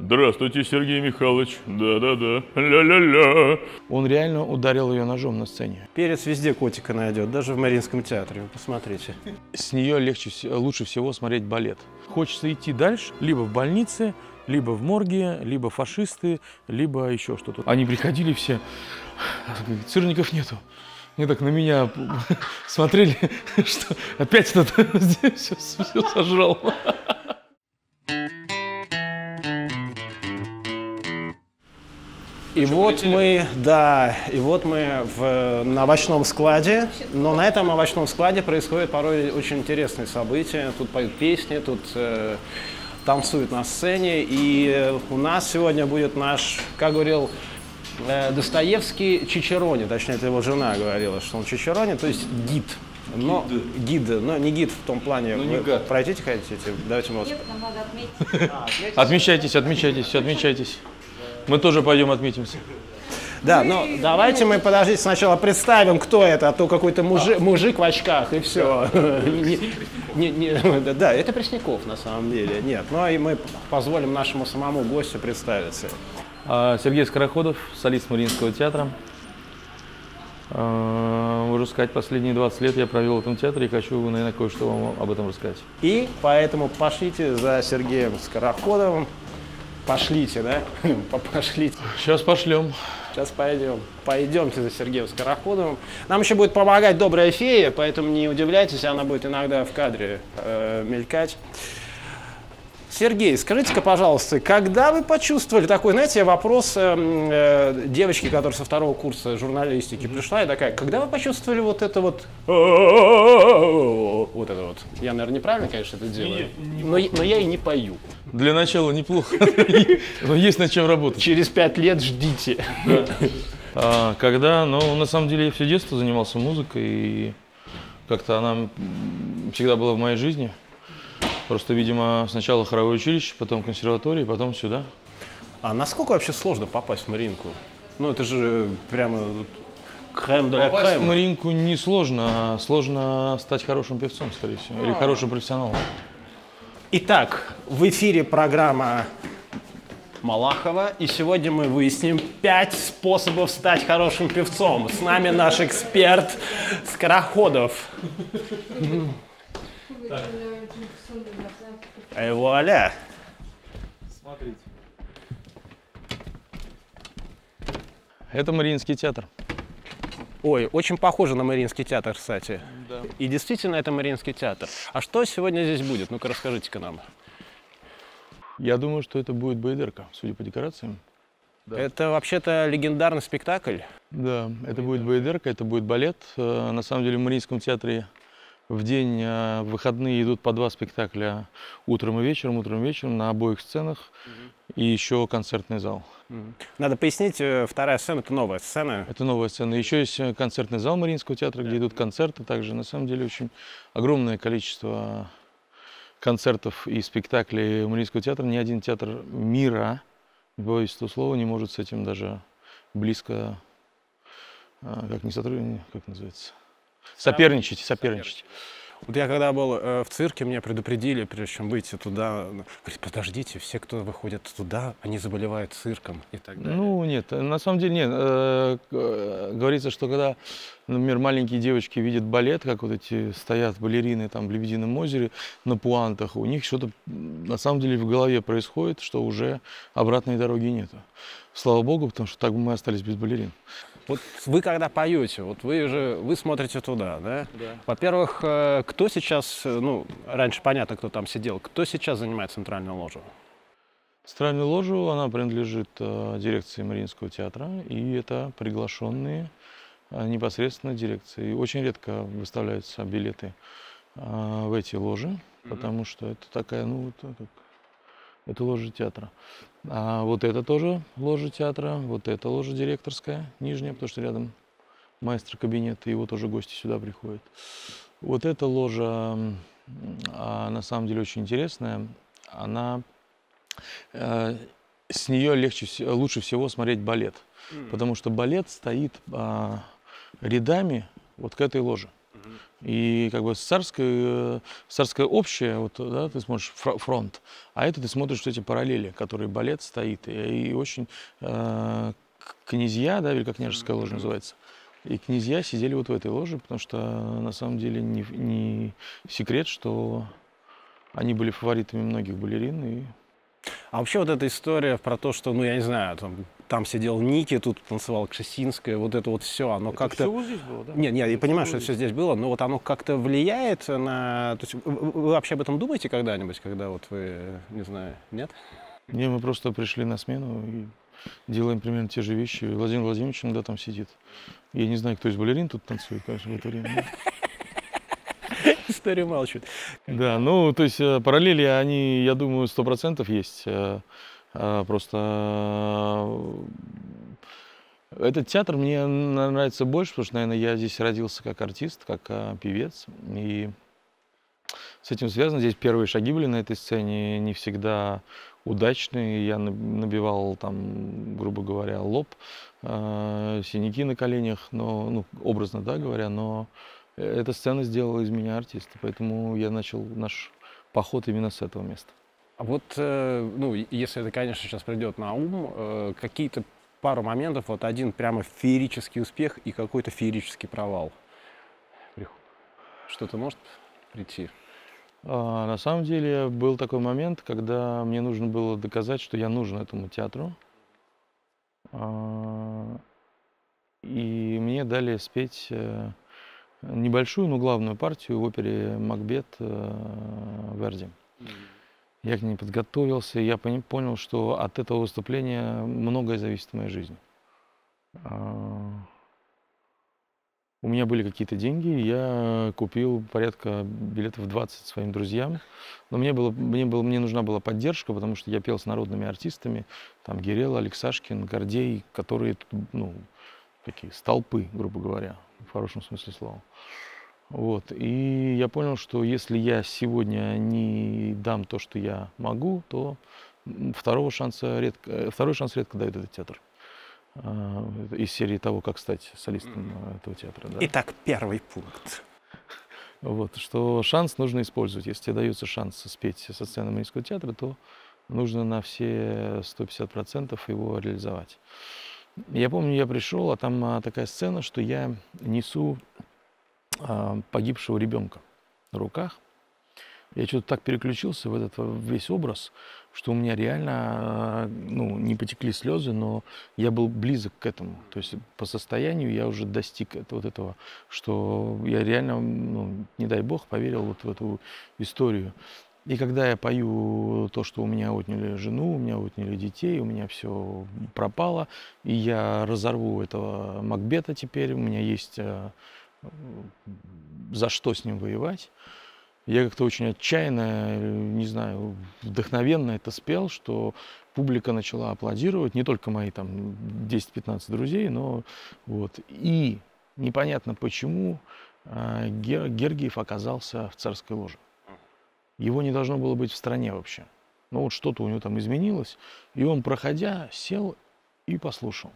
Здравствуйте, Сергей Михайлович. Да-да-да. Ля-ля-ля. Он реально ударил ее ножом на сцене. Перец везде котика найдет, даже в Мариинском театре. Вы посмотрите. С нее легче, лучше всего смотреть балет. Хочется идти дальше, либо в больнице, либо в морге, либо фашисты, либо еще что-то. Они приходили все, сырников нету. Они так на меня смотрели, что опять этот здесь все, все сожрал. И вот мы, да, и вот мы в, на овощном складе, но на этом овощном складе происходят порой очень интересные события. Тут поют песни, тут э, танцуют на сцене, и у нас сегодня будет наш, как говорил э, Достоевский, Чичерони, точнее, это его жена говорила, что он Чичерони, то есть гид. Но гид, но не гид в том плане. Ну, не Вы гад. Пройдите, хотите? Давайте мы вас Нет, нам надо отметить. Отмечайтесь, отмечайтесь, отмечайтесь. Мы тоже пойдем отметимся. Да, но давайте мы, подождите, сначала представим, кто это, а то какой-то мужик, мужик в очках, и все. Да, это Пресняков на самом деле. Нет, но и мы позволим нашему самому гостю представиться. А, Сергей Скороходов, солист Мариинского театра. А, Можно сказать, последние 20 лет я провел в этом театре и хочу, наверное, кое-что вам об этом рассказать. И поэтому пошлите за Сергеем Скороходовым. Пошлите, да? Пошлите. Сейчас пошлем. Сейчас пойдем. Пойдемте за Сергеем Скороходовым. Нам еще будет помогать добрая фея, поэтому не удивляйтесь, она будет иногда в кадре э, мелькать. Сергей, скажите-ка, пожалуйста, когда вы почувствовали такой, знаете, вопрос э, м, э, девочки, которая со второго курса журналистики пришла и такая, когда вы почувствовали вот это вот, вот это вот, я, наверное, неправильно, конечно, это делаю, но, я- но я и не пою. Для начала неплохо, но есть над чем работать. Через пять лет ждите. А, Когда, ну, на самом деле, я все детство занимался музыкой, и как-то она всегда была в моей жизни. Просто, видимо, сначала хоровое училище, потом консерватория, потом сюда. А насколько вообще сложно попасть в Маринку? Ну, это же прямо крем де ла Попасть в крем. Маринку несложно, а сложно стать хорошим певцом, скорее всего, или хорошим профессионалом. Итак, в эфире программа Малахова, и сегодня мы выясним пять способов стать хорошим певцом. С нами наш эксперт Скороходов. И вуаля! Это Мариинский театр. Ой, очень похоже на Мариинский театр, кстати. Да. И действительно, это Мариинский театр. А что сегодня здесь будет? Ну-ка, расскажите-ка нам. Я думаю, что это будет Байдерка, судя по декорациям. Это вообще-то легендарный спектакль. Да, это будет Байдерка, это будет балет. Э, На самом деле в Мариинском театре в день, э, в выходные идут по два спектакля утром и вечером, утром и вечером на обоих сценах. И еще концертный зал. Надо пояснить, э, вторая сцена – это новая сцена. Это новая сцена. Еще есть э, концертный зал Мариинского театра, где идут концерты. Также на самом деле очень огромное количество концертов и спектаклей Мариинского театра. Ни один театр мира, не боюсь этого слова, не может с этим даже близко, как не сотрудничать, как называется, соперничать, соперничать. Вот я когда был э, в цирке, меня предупредили, прежде чем выйти туда, говорит, подождите, все, кто выходит туда, они заболевают цирком и так далее. Ну, нет, на самом деле нет. Э, э, Говорится, что когда, например, маленькие девочки видят балет, как вот эти стоят балерины там в Лебедином озере на пуантах, у них что-то на самом деле в голове происходит, что уже обратной дороги нету. Слава богу, потому что так бы мы остались без балерин. Вот вы когда поете, вот вы же, вы смотрите туда, да? Во-первых, э, кто сейчас, э, ну, раньше понятно, кто там сидел, кто сейчас занимает центральную ложу? Центральную ложу, она принадлежит э, дирекции Мариинского театра, и это приглашенные э, непосредственно дирекции. Очень редко выставляются билеты э, в эти ложи, потому что это такая, ну, вот, э, как, это ложа театра. А вот это тоже ложа театра, вот это ложа директорская, нижняя, потому что рядом мастер кабинет, и его тоже гости сюда приходят. Вот эта ложа, а, на самом деле очень интересная. Она э, с нее легче, лучше всего смотреть балет, потому что балет стоит а, рядами вот к этой ложе. И как бы с царское общее, вот, да, ты смотришь фро- фронт, а это ты смотришь вот эти параллели, которые балет стоит, и, и очень э, князья, да, великокняжеская ложа называется, и князья сидели вот в этой ложе, потому что на самом деле не, не секрет, что они были фаворитами многих балерин, и А вообще вот эта история про то, что, ну, я не знаю, там, там сидел Ники, тут танцевал Кшесинская, вот это вот все, оно как-то... вот здесь было, да? Нет, нет, я понимаю, что все здесь было, но вот оно как-то влияет на... То есть вы, вообще об этом думаете когда-нибудь, когда вот вы, не знаю, нет? Не, мы просто пришли на смену и делаем примерно те же вещи. Владимир Владимирович иногда там сидит. Я не знаю, кто из балерин тут танцует, конечно, в это время. История молчит. Да, ну, то есть э, параллели, они, я думаю, сто процентов есть. Э, Просто э, этот театр мне нравится больше, потому что, наверное, я здесь родился как артист, как э, певец. И с этим связано. Здесь первые шаги были на этой сцене не всегда удачные. Я наб- набивал там, грубо говоря, лоб, э, синяки на коленях, но, ну, образно, да, говоря, но эта сцена сделала из меня артиста, поэтому я начал наш поход именно с этого места. А вот, э, ну, если это, конечно, сейчас придет на ум, э, какие-то пару моментов, вот один прямо феерический успех и какой-то феерический провал. Что-то может прийти? А, на самом деле был такой момент, когда мне нужно было доказать, что я нужен этому театру. А, и мне дали спеть э, небольшую, но главную партию в опере «Макбет» Верди. Я к ней подготовился, и я понял, что от этого выступления многое зависит в моей жизни. А, У меня были какие-то деньги, я купил порядка билетов 20 своим друзьям. Но мне, было, мне, было, мне нужна была поддержка, потому что я пел с народными артистами, там Гирел, Алексашкин, Гордей, которые, ну, такие столпы, грубо говоря, в хорошем смысле слова. Вот. И я понял, что если я сегодня не дам то, что я могу, то второго шанса редко, второй шанс редко дает этот театр. А, Из серии того, как стать солистом этого театра. Да? Итак, первый пункт. Вот, что шанс нужно использовать. Если тебе дается шанс спеть со сцены Мариинского театра, то нужно на все 150% его реализовать. Я помню, я пришел, а там а, такая сцена, что я несу погибшего ребенка на руках. Я что-то так переключился в этот весь образ, что у меня реально а, ну, не потекли слезы, но я был близок к этому. То есть по состоянию я уже достиг вот этого, что я реально, ну, не дай бог, поверил вот в эту историю. И когда я пою то, что у меня отняли жену, у меня отняли детей, у меня все пропало, и я разорву этого Макбета теперь, у меня есть э, за что с ним воевать. Я как-то очень отчаянно, не знаю, вдохновенно это спел, что публика начала аплодировать, не только мои там 10-15 друзей, но вот. И непонятно почему э, Ге- Гергиев оказался в царской ложе. Его не должно было быть в стране вообще. Но вот что-то у него там изменилось, и он, проходя, сел и послушал.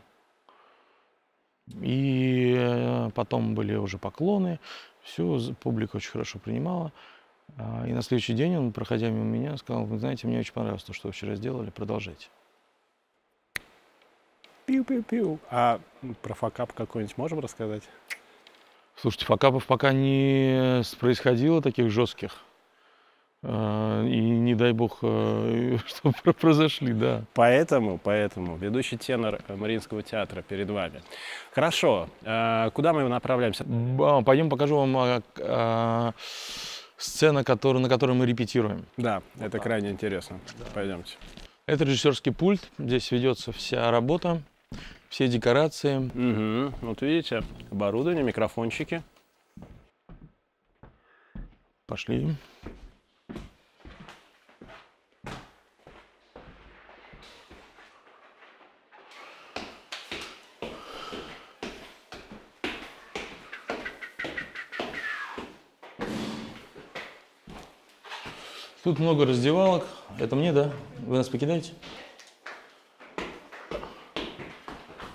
И э, потом были уже поклоны, все, публика очень хорошо принимала. А, И на следующий день он, проходя мимо меня, сказал, вы знаете, мне очень понравилось то, что вы вчера сделали, продолжайте. Пиу-пиу-пиу. А про факап какой-нибудь можем рассказать? Слушайте, факапов пока не с- происходило таких жестких. А, И не дай бог, э, про- произошли, да. Поэтому, поэтому ведущий тенор э, Мариинского театра перед вами. Хорошо. э, Куда мы направляемся? Пойдем покажу вам а, а, сцена, на которой мы репетируем. Да, это крайне интересно. Пойдемте. Это режиссерский пульт. Здесь ведется вся работа, все декорации. Угу. Вот видите, оборудование, микрофончики. Пошли. Тут много раздевалок. Это мне, да? Вы нас покидаете?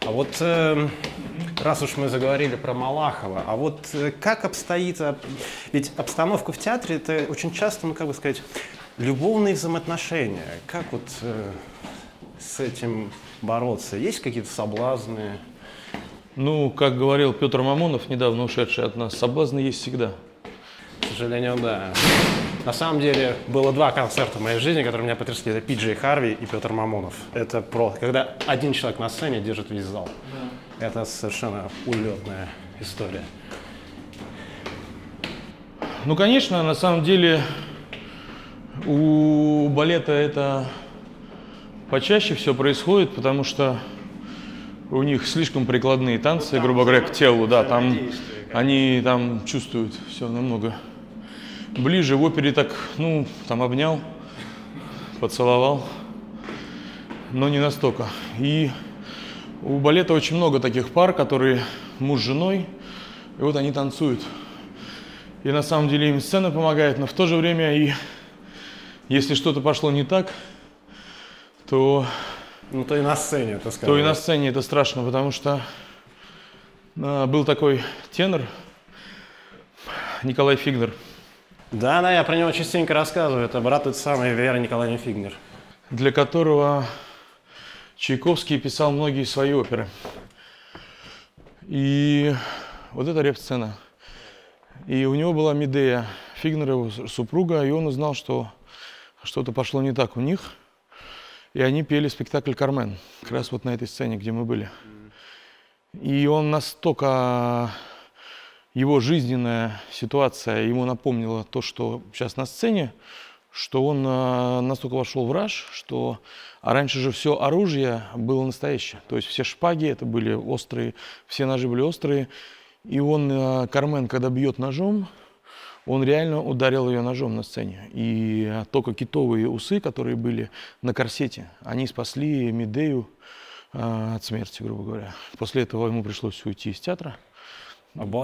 А вот э, раз уж мы заговорили про Малахова, а вот э, как обстоит, об- ведь обстановка в театре это очень часто, ну как бы сказать, любовные взаимоотношения. Как вот э, с этим бороться? Есть какие-то соблазны? Ну, как говорил Петр Мамонов, недавно ушедший от нас, соблазны есть всегда. К сожалению, да. На самом деле было два концерта в моей жизни, которые меня потрясли. Это Пиджей Харви и Петр Мамонов. Это про, когда один человек на сцене держит весь зал. Это совершенно улетная история. Ну, конечно, на самом деле у балета это почаще все происходит, потому что у них слишком прикладные танцы, грубо говоря, к телу, да, там они там чувствуют все намного ближе. В опере так, ну, там обнял, поцеловал, но не настолько. И у балета очень много таких пар, которые муж с женой, и вот они танцуют. И на самом деле им сцена помогает, но в то же время и если что-то пошло не так, то, Ну, то и на сцене, это сказать. то и на сцене это страшно, потому что а, был такой тенор Николай Фигнер, Да, да, я про него частенько рассказываю. Это брат тот самый Вера Николаевна Фигнер. для которого Чайковский писал многие свои оперы. И вот это реп-сцена. И у него была Медея Фигнера, его супруга, и он узнал, что что-то пошло не так у них. И они пели спектакль «Кармен», как раз вот на этой сцене, где мы были. И он настолько его жизненная ситуация ему напомнила то, что сейчас на сцене, что он а, настолько вошел в раж, что а раньше же все оружие было настоящее. То есть все шпаги это были острые, все ножи были острые. И он, а, Кармен, когда бьет ножом, он реально ударил ее ножом на сцене. И только китовые усы, которые были на корсете, они спасли Медею а, от смерти, грубо говоря. После этого ему пришлось уйти из театра.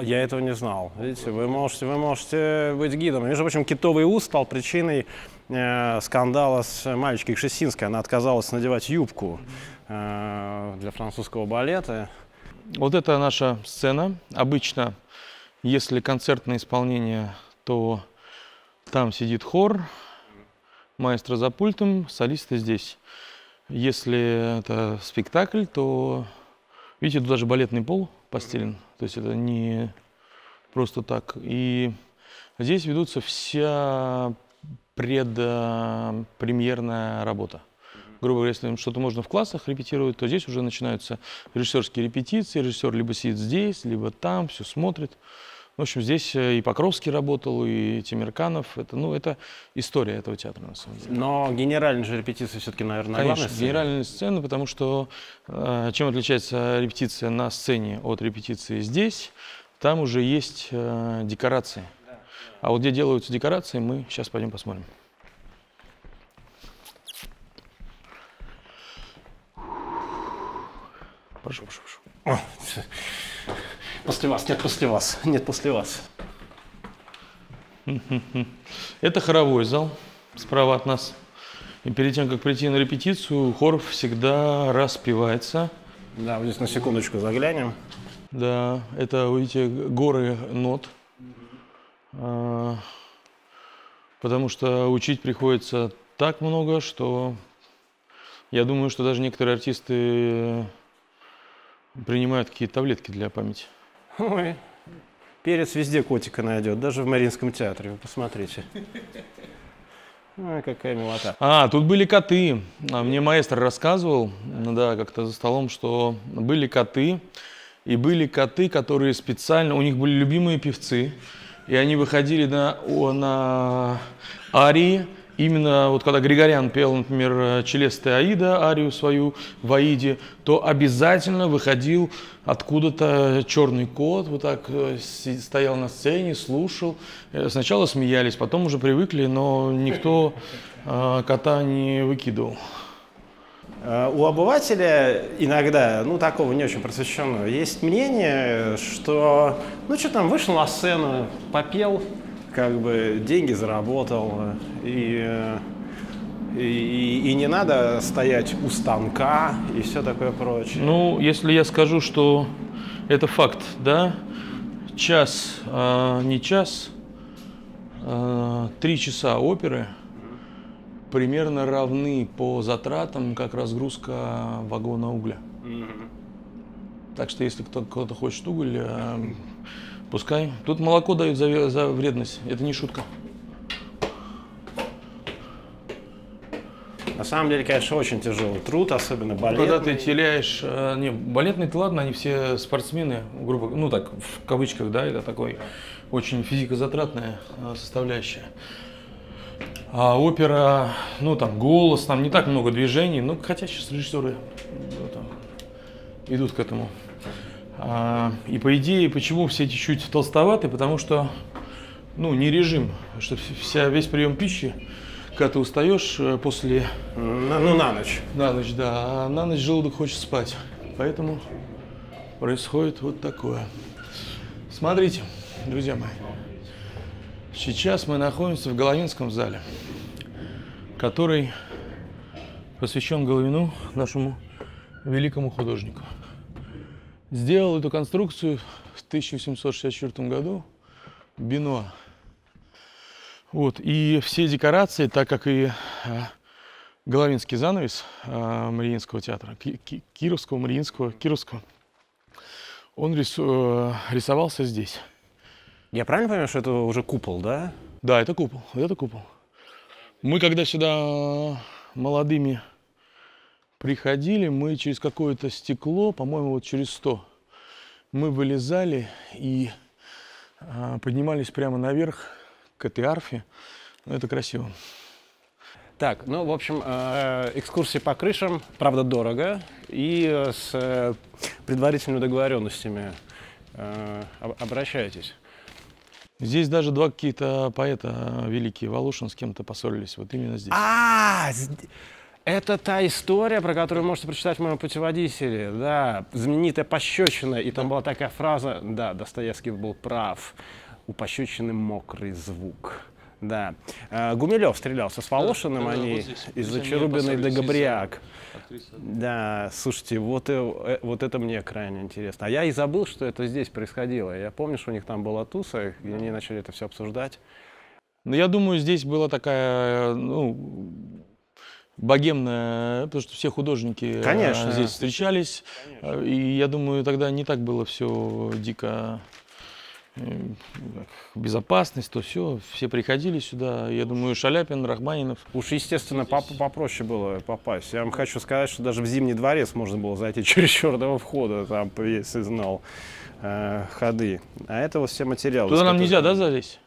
Я этого не знал. Видите, вы можете, вы можете быть гидом. Между прочим, китовый ус стал причиной э, скандала с мальчикой Кшесинской. Она отказалась надевать юбку э, для французского балета. Вот это наша сцена. Обычно, если концертное исполнение, то там сидит хор, маэстро за пультом, солисты здесь. Если это спектакль, то, видите, тут даже балетный пол постелен. То есть это не просто так. И здесь ведутся вся предпремьерная работа. Грубо говоря, если что-то можно в классах репетировать, то здесь уже начинаются режиссерские репетиции. Режиссер либо сидит здесь, либо там, все смотрит. В общем, здесь э, и Покровский работал, и Тимирканов. Это, ну, это история этого театра, на самом деле. Но генеральная же репетиция все-таки, наверное, Конечно, сцене. генеральная сцена, потому что э, чем отличается репетиция на сцене от репетиции здесь, там уже есть э, декорации. А вот где делаются декорации, мы сейчас пойдем посмотрим. Прошу, прошу, прошу. О, После вас, нет, после вас, нет, после вас. Это хоровой зал справа от нас. И перед тем, как прийти на репетицию, хор всегда распевается. Да, вот здесь на секундочку заглянем. Да, это, вы видите, горы нот. А, Потому что учить приходится так много, что я думаю, что даже некоторые артисты принимают какие-то таблетки для памяти. Ой, перец везде котика найдет, даже в Мариинском театре, вы посмотрите. Ой, какая милота. А, тут были коты. А, Мне маэстро рассказывал, ну да, как-то за столом, что были коты. И были коты, которые специально, у них были любимые певцы. И они выходили на, на арии. Именно вот когда Григорян пел, например, Челестая Аида, арию свою в Аиде, то обязательно выходил откуда-то черный кот, вот так э, стоял на сцене, слушал. Э, Сначала смеялись, потом уже привыкли, но никто э, кота не выкидывал. Э, У обывателя иногда, ну такого не очень просвещенного, есть мнение, что, ну что там, вышел на сцену, попел, как бы деньги заработал, и, и, и не надо стоять у станка и все такое прочее. Ну, если я скажу, что Это факт, да? Час, а, не час, а, три часа оперы примерно равны по затратам, как разгрузка вагона угля. Так что если кто- кто-то хочет уголь, а, пускай. Тут молоко дают за, за вредность, это не шутка. На самом деле, конечно, очень тяжелый труд, особенно балетный. Когда ты теряешь, э, не, балетный ты ладно, они все спортсмены, грубо, ну так, в кавычках, да, это такой очень физикозатратная э, составляющая. А опера, ну там голос, там не так много движений, ну хотя сейчас режиссеры ну, там, идут к этому. А, и по идее, почему все эти чуть толстоваты, потому что, ну, не режим, что вся, весь прием пищи, когда ты устаешь э, после На- ну, на ночь. на ночь, да. А на ночь желудок хочет спать. Поэтому происходит вот такое. Смотрите, друзья мои. Сейчас мы находимся в Головинском зале, который посвящен Головину, нашему великому художнику. Сделал эту конструкцию в 1764 году Бенуа. Вот, и все декорации, так как и а, Головинский занавес а, Мариинского театра, Ки- Ки- Кировского, Мариинского, Кировского, он рису- э, рисовался здесь. Я правильно понимаю, что это уже купол, да? Да, это купол, это купол. Мы когда сюда молодыми приходили, мы через какое-то стекло, по-моему, вот через 100, мы вылезали и а, поднимались прямо наверх к этой арфе. Ну, Это красиво. Так, ну, в общем, э, экскурсии по крышам, правда, дорого, и э, с э, предварительными договоренностями э, об- обращайтесь. Здесь даже два какие-то поэта великие, Волошин с кем-то поссорились, вот именно здесь. А, сд- это та история, про которую можете прочитать в моем путеводителе, да, знаменитая пощечина, и там была такая фраза, да, Достоевский был прав, у пощечины мокрый звук. Да. Э, Гумилев стрелялся с Волошиным, да, они вот здесь. из Здесь они Зачарубиной до Габриак. Да, слушайте, вот, э, э, вот это мне крайне интересно. А я и забыл, что это здесь происходило. Я помню, что у них там была туса, и они начали это все обсуждать. Ну, я думаю, здесь была такая, ну, богемная, потому что все художники э, Конечно. здесь встречались. Э, И я думаю, тогда не так было все дико э, безопасность, то все, все приходили сюда. Я думаю, Шаляпин, Рахманинов. Уж, естественно, поп- попроще было попасть. Я вам хочу сказать, что даже в Зимний дворец можно было зайти через черного входа, там, если знал э, ходы. А это вот все материалы. Туда нам нельзя, да, залезть?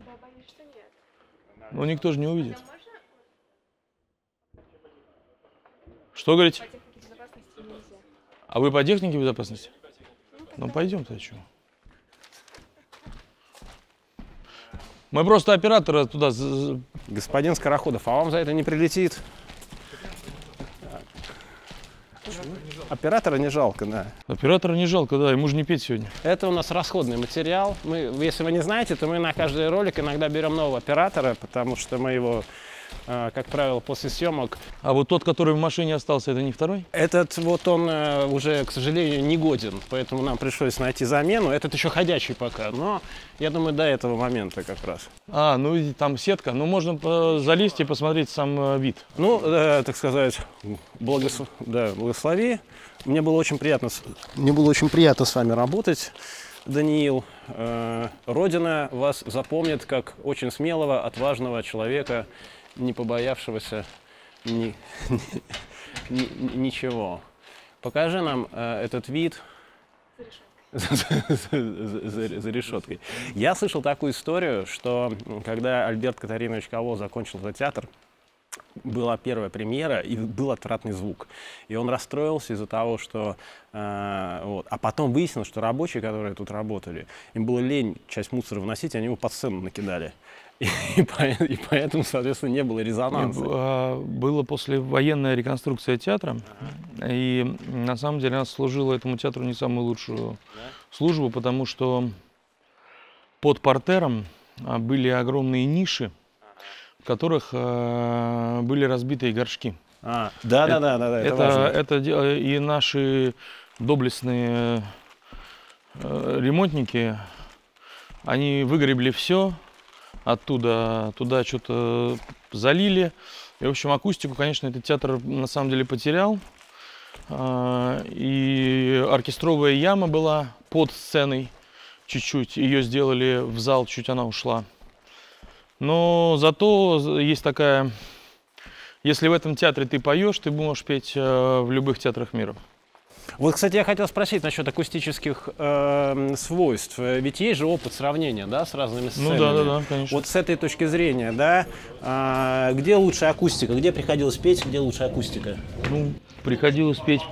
Да, боюсь, что нет. Ну, никто же не увидит. Там можно Что говорите? по технике безопасности нельзя. А вы по технике безопасности? Ну, пойдем-то, что. Мы просто оператора туда... Господин Скороходов, а вам за это не прилетит? Оператора не жалко, да. Оператора не жалко, да, ему же не петь сегодня. Это у нас расходный материал. Мы, если вы не знаете, то мы на каждый ролик иногда берем нового оператора, потому что мы его, как правило, после съемок А вот тот, который в машине остался, это не второй? Этот вот он э, уже, к сожалению, не годен, поэтому нам пришлось найти замену. Этот еще ходячий пока, но я думаю, до этого момента как раз. А, ну и там сетка. Ну, можно по- залезть и посмотреть сам э, вид. Ну, э, так сказать, благос- да, благослови. Мне было очень приятно, мне было очень приятно с вами работать, Даниил. Э, Родина вас запомнит как очень смелого, отважного человека, не побоявшегося ни- ни- ни- ничего. Покажи нам э, этот вид за, за- за- за решеткой. Я слышал такую историю, что когда Альберт Катаринович Кого закончил этот театр, была первая премьера, и был отвратный звук. И он расстроился из-за того, что... э, вот. А потом выяснилось, что рабочие, которые тут работали, им было лень часть мусора вносить, они его под сцену накидали. И, по- и поэтому, соответственно, не было резонанса. А, Была послевоенная реконструкция театра. И на самом деле она служила этому театру не самую лучшую службу, потому что под портером а, были огромные ниши, в которых а, были разбитые горшки. А, да, да, да, да, да, это, Это, важно. это де- и наши доблестные э, ремонтники, они выгребли все оттуда, туда что-то залили. И, в общем, акустику, конечно, этот театр на самом деле потерял. А, И оркестровая яма была под сценой чуть-чуть. Ее сделали в зал, чуть она ушла. Но зато есть такая... Если в этом театре ты поешь, ты можешь петь э, в любых театрах мира. Вот, кстати, я хотел спросить насчет акустических э, свойств. Э, Ведь есть же опыт сравнения, да, с разными сценами. Ну да, да, да, конечно. Вот с этой точки зрения, да, а, где лучшая акустика, где приходилось петь, где лучшая акустика? Ну, приходилось петь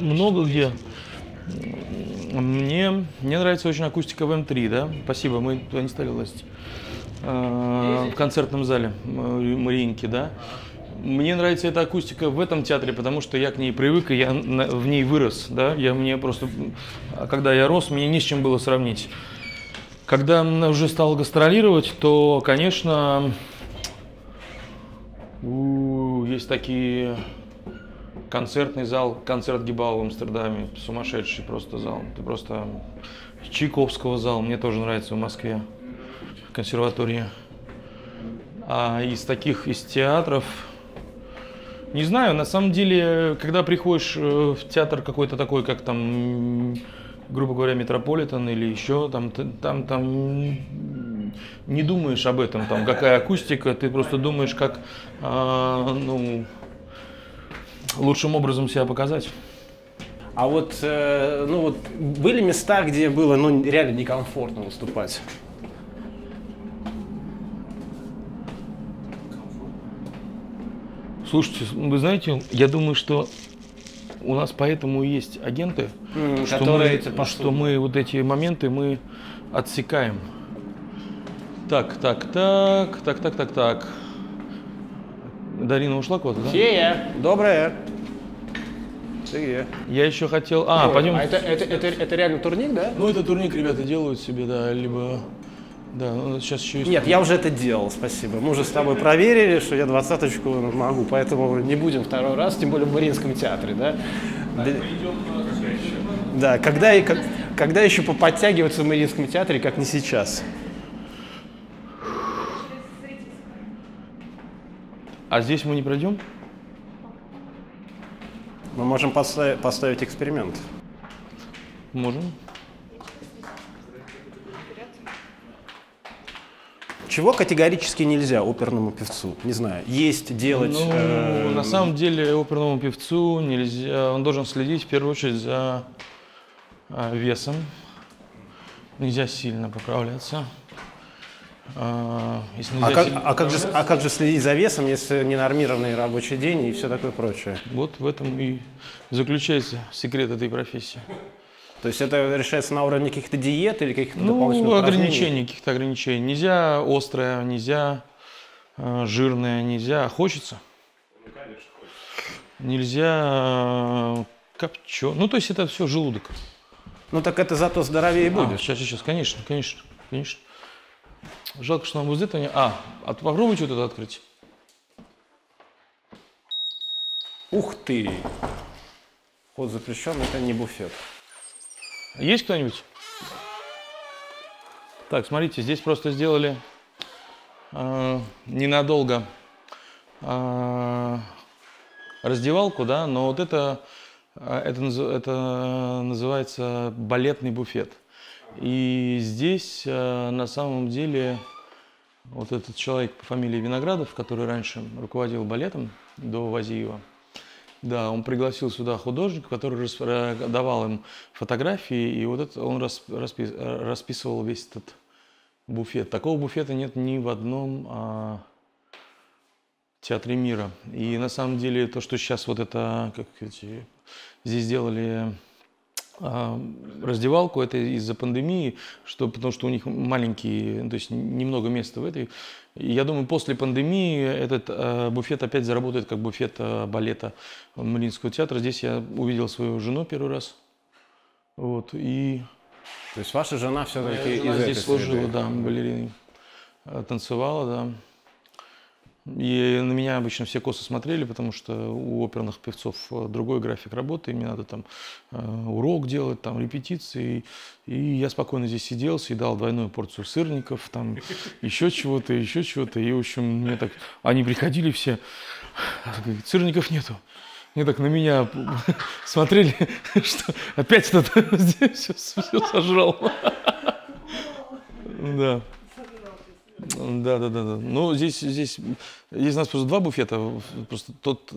много где. Мне, мне нравится очень акустика в М3, да? Спасибо, мы туда не стали лазить. А, В концертном зале М- Мариинки, да? Мне нравится эта акустика в этом театре, потому что я к ней привык, и я в ней вырос, да? Я мне просто, а когда я рос, мне не с чем было сравнить. Когда уже стал гастролировать, то, конечно, есть такие концертный зал, концерт Гибау в Амстердаме, сумасшедший просто зал. Ты просто Чайковского зал, мне тоже нравится в Москве, в консерватории. А из таких, из театров, не знаю, на самом деле, когда приходишь э, в театр какой-то такой, как там, грубо говоря, Метрополитен или еще, там, там, там не думаешь об этом, там, какая акустика, ты просто думаешь, как, а, ну, лучшим образом себя показать. А вот, э, ну вот, были места, где было, ну, реально некомфортно выступать? Слушайте, вы знаете, я думаю, что у нас поэтому и есть агенты, М, что, которые мы, что мы вот эти моменты мы отсекаем. Так, так, так, так, так, так, так. Дарина ушла куда-то, да? Фея, доброе. Где? Я еще хотел... А, Ой, пойдем... А это, это, это, это реально турник, да? Ну, это турник ребята делают себе, да, либо... Да, ну, сейчас еще есть... Нет, я уже это делал, спасибо. Мы уже с тобой проверили, что я двадцаточку могу, поэтому не будем второй раз, тем более в Мариинском театре, да? Да, да когда, и как- когда еще поподтягиваться в Мариинском театре, как не сейчас? А здесь мы не пройдем? Мы можем поставить, поставить эксперимент. Можем. Чего категорически нельзя оперному певцу? Не знаю, есть, делать. Ну, э, на самом деле оперному певцу нельзя, он должен следить в первую очередь за а, весом. Нельзя сильно поправляться. Нельзя а, как, сильно а, как же, а как же следить за весом, если ненормированный рабочий день и все такое прочее? Вот в этом и заключается секрет этой профессии. То есть это решается на уровне каких-то диет или каких-то дополнительных Ну, упражнений? ограничений, каких-то ограничений. Нельзя острое, нельзя э, жирное, нельзя. Хочется? Нельзя копченое. Ну, то есть это все желудок. Ну так это зато здоровее А, будет. сейчас, сейчас, конечно, конечно, конечно. Жалко, что нам вот это не... А, а попробуйте вот это открыть. Ух ты! Вход запрещен, это не буфет. Есть кто-нибудь? Так, смотрите, здесь просто сделали э, ненадолго э, раздевалку, да, но вот это, э, это, это называется балетный буфет. И здесь э, на самом деле вот этот человек по фамилии Виноградов, который раньше руководил балетом до Вазиева, да, он пригласил сюда художника, который э, давал им фотографии, и вот это он рас- распи- расписывал весь этот буфет. Такого буфета нет ни в одном а, театре мира. И на самом деле то, что сейчас вот это, как эти, здесь сделали раздевалку, это из-за пандемии, что, потому что у них маленькие, то есть немного места в этой. И я думаю, после пандемии этот э, буфет опять заработает как буфет э, балета Мариинского театра. Здесь я увидел свою жену первый раз. Вот, и То есть ваша жена все-таки из здесь этой служила, среды. да, балериной. Э, Танцевала, да. И на меня обычно все косо смотрели, потому что у оперных певцов э, другой график работы, им надо там э, урок делать, там репетиции. И я спокойно здесь сидел, съедал двойную порцию сырников, там еще чего-то, еще чего-то. И, в общем, мне так... Они приходили все, сырников нету. Мне так на меня смотрели, что опять кто-то здесь все сожрал. Да. Да, да, да, да. Ну, здесь, здесь, здесь у нас просто два буфета. Просто тот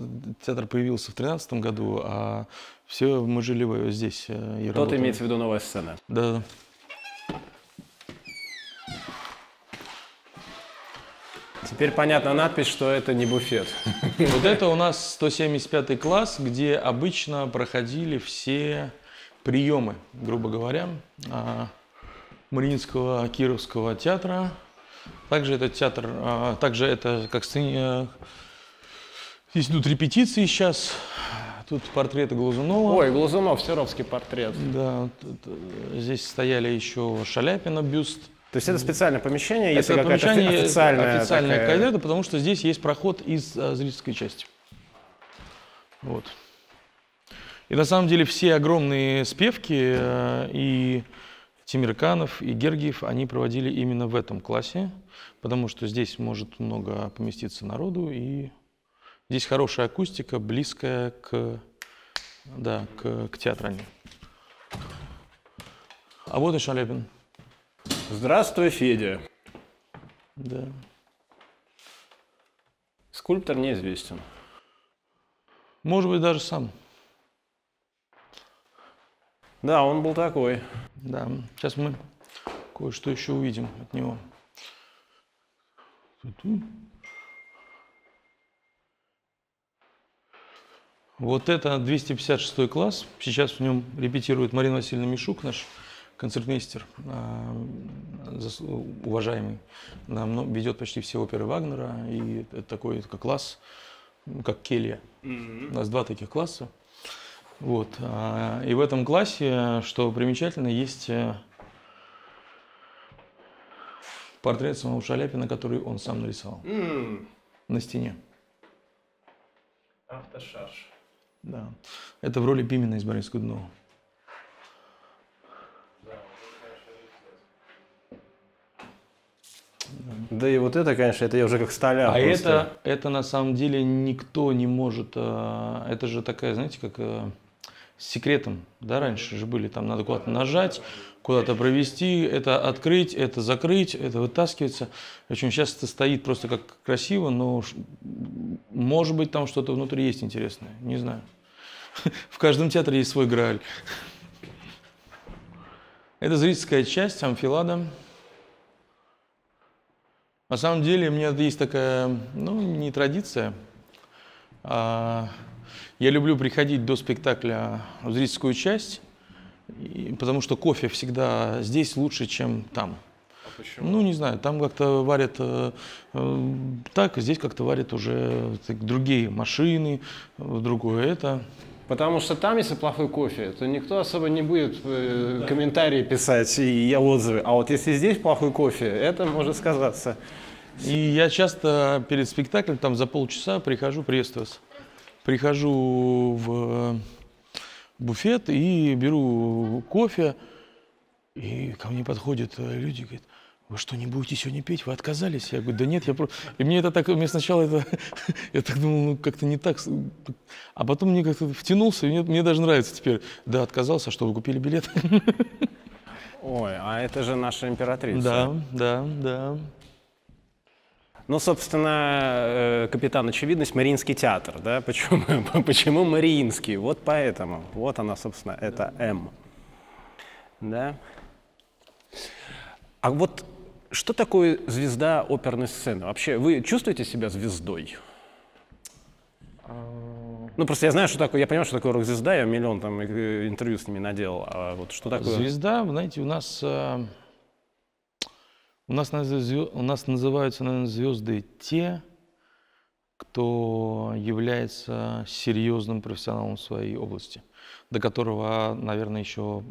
театр появился в 2013 году, а все мы жили здесь э, и Тот работали. имеется в виду новая сцена. Да, да. Теперь понятна надпись, что это не буфет. Вот это у нас 175 класс, где обычно проходили все приемы, грубо говоря, а, Мариинского Кировского театра. Также это театр, а, также это как сцени- э, Здесь идут репетиции сейчас. Тут портреты Глазунова. Ой, Глазунов, Серовский портрет. Да, э, здесь стояли еще Шаляпина бюст. То есть это специальное помещение, если Это какая-то помещение офи- официальная, официальная такая- кадрета, потому что здесь есть проход из а, зрительской части. Вот. И на самом деле все огромные спевки э, и Тимирканов, и Гергиев, они проводили именно в этом классе, потому что здесь может много поместиться народу, и здесь хорошая акустика, близкая к, да, к, к театральной. А вот и Шаляпин. Здравствуй, Федя. Да. Скульптор неизвестен. Может быть, даже сам. Да, он был такой. Да, сейчас мы кое-что еще увидим от него. Вот это 256 класс. Сейчас в нем репетирует Марина Васильевна Мишук, наш концертмейстер, а, уважаемый. Нам ведет почти все оперы Вагнера. И это такой как класс, как келья. У нас два таких класса. Вот. а, И в этом классе, что примечательно, есть э, портрет самого Шаляпина, который он сам нарисовал на стене. Автошарж. Да. Это в роли Пимена из Борисского Днова. Да и вот это, конечно, это я уже как столяр. А просто. это, это на самом деле никто не может. э, Это же такая, знаете, как э, с секретом. Да, раньше же были, там надо куда-то нажать, куда-то провести, это открыть, это закрыть, это вытаскивается. Общем, сейчас это стоит просто как красиво, но может быть там что-то внутри есть интересное, не знаю. В каждом театре есть свой грааль. Это зрительская часть, амфилада. На самом деле, у меня есть такая, ну, не традиция. а я люблю приходить до спектакля в зрительскую часть, и- потому что кофе всегда здесь лучше, чем там. Ну, не знаю, там как-то варят э, э, так, а здесь как-то варят уже так, другие машины, э, другое это. Потому что там, если плохой кофе, то никто особо не будет э, комментарии писать и отзывы. А вот если здесь плохой кофе, это может сказаться. И я часто перед спектаклем, там за полчаса прихожу, приветствую вас, прихожу в э, буфет и беру кофе, и ко мне подходят э, люди, говорят, вы что, не будете сегодня петь? Вы отказались? Я говорю, да нет, я просто... И мне это так, мне сначала это, я так думал, ну как-то не так. А потом мне как-то втянулся, и мне, мне даже нравится теперь. Да, отказался, что вы купили билет. Ой, а это же наша императрица. Да, да, да. Ну, собственно, э, капитан Очевидность, Мариинский театр, да? Почему, почему Мариинский? Вот поэтому. Вот она, собственно, это М. Да? А вот что такое звезда оперной сцены? Вообще, вы чувствуете себя звездой? Ну, просто я знаю, что такое, я понимаю, что такое рок-звезда, я миллион там э, интервью с ними наделал. А вот что такое? Звезда, знаете, у нас э, у нас, у нас называются, наверное, звезды те, кто является серьезным профессионалом в своей области, до которого, наверное, еще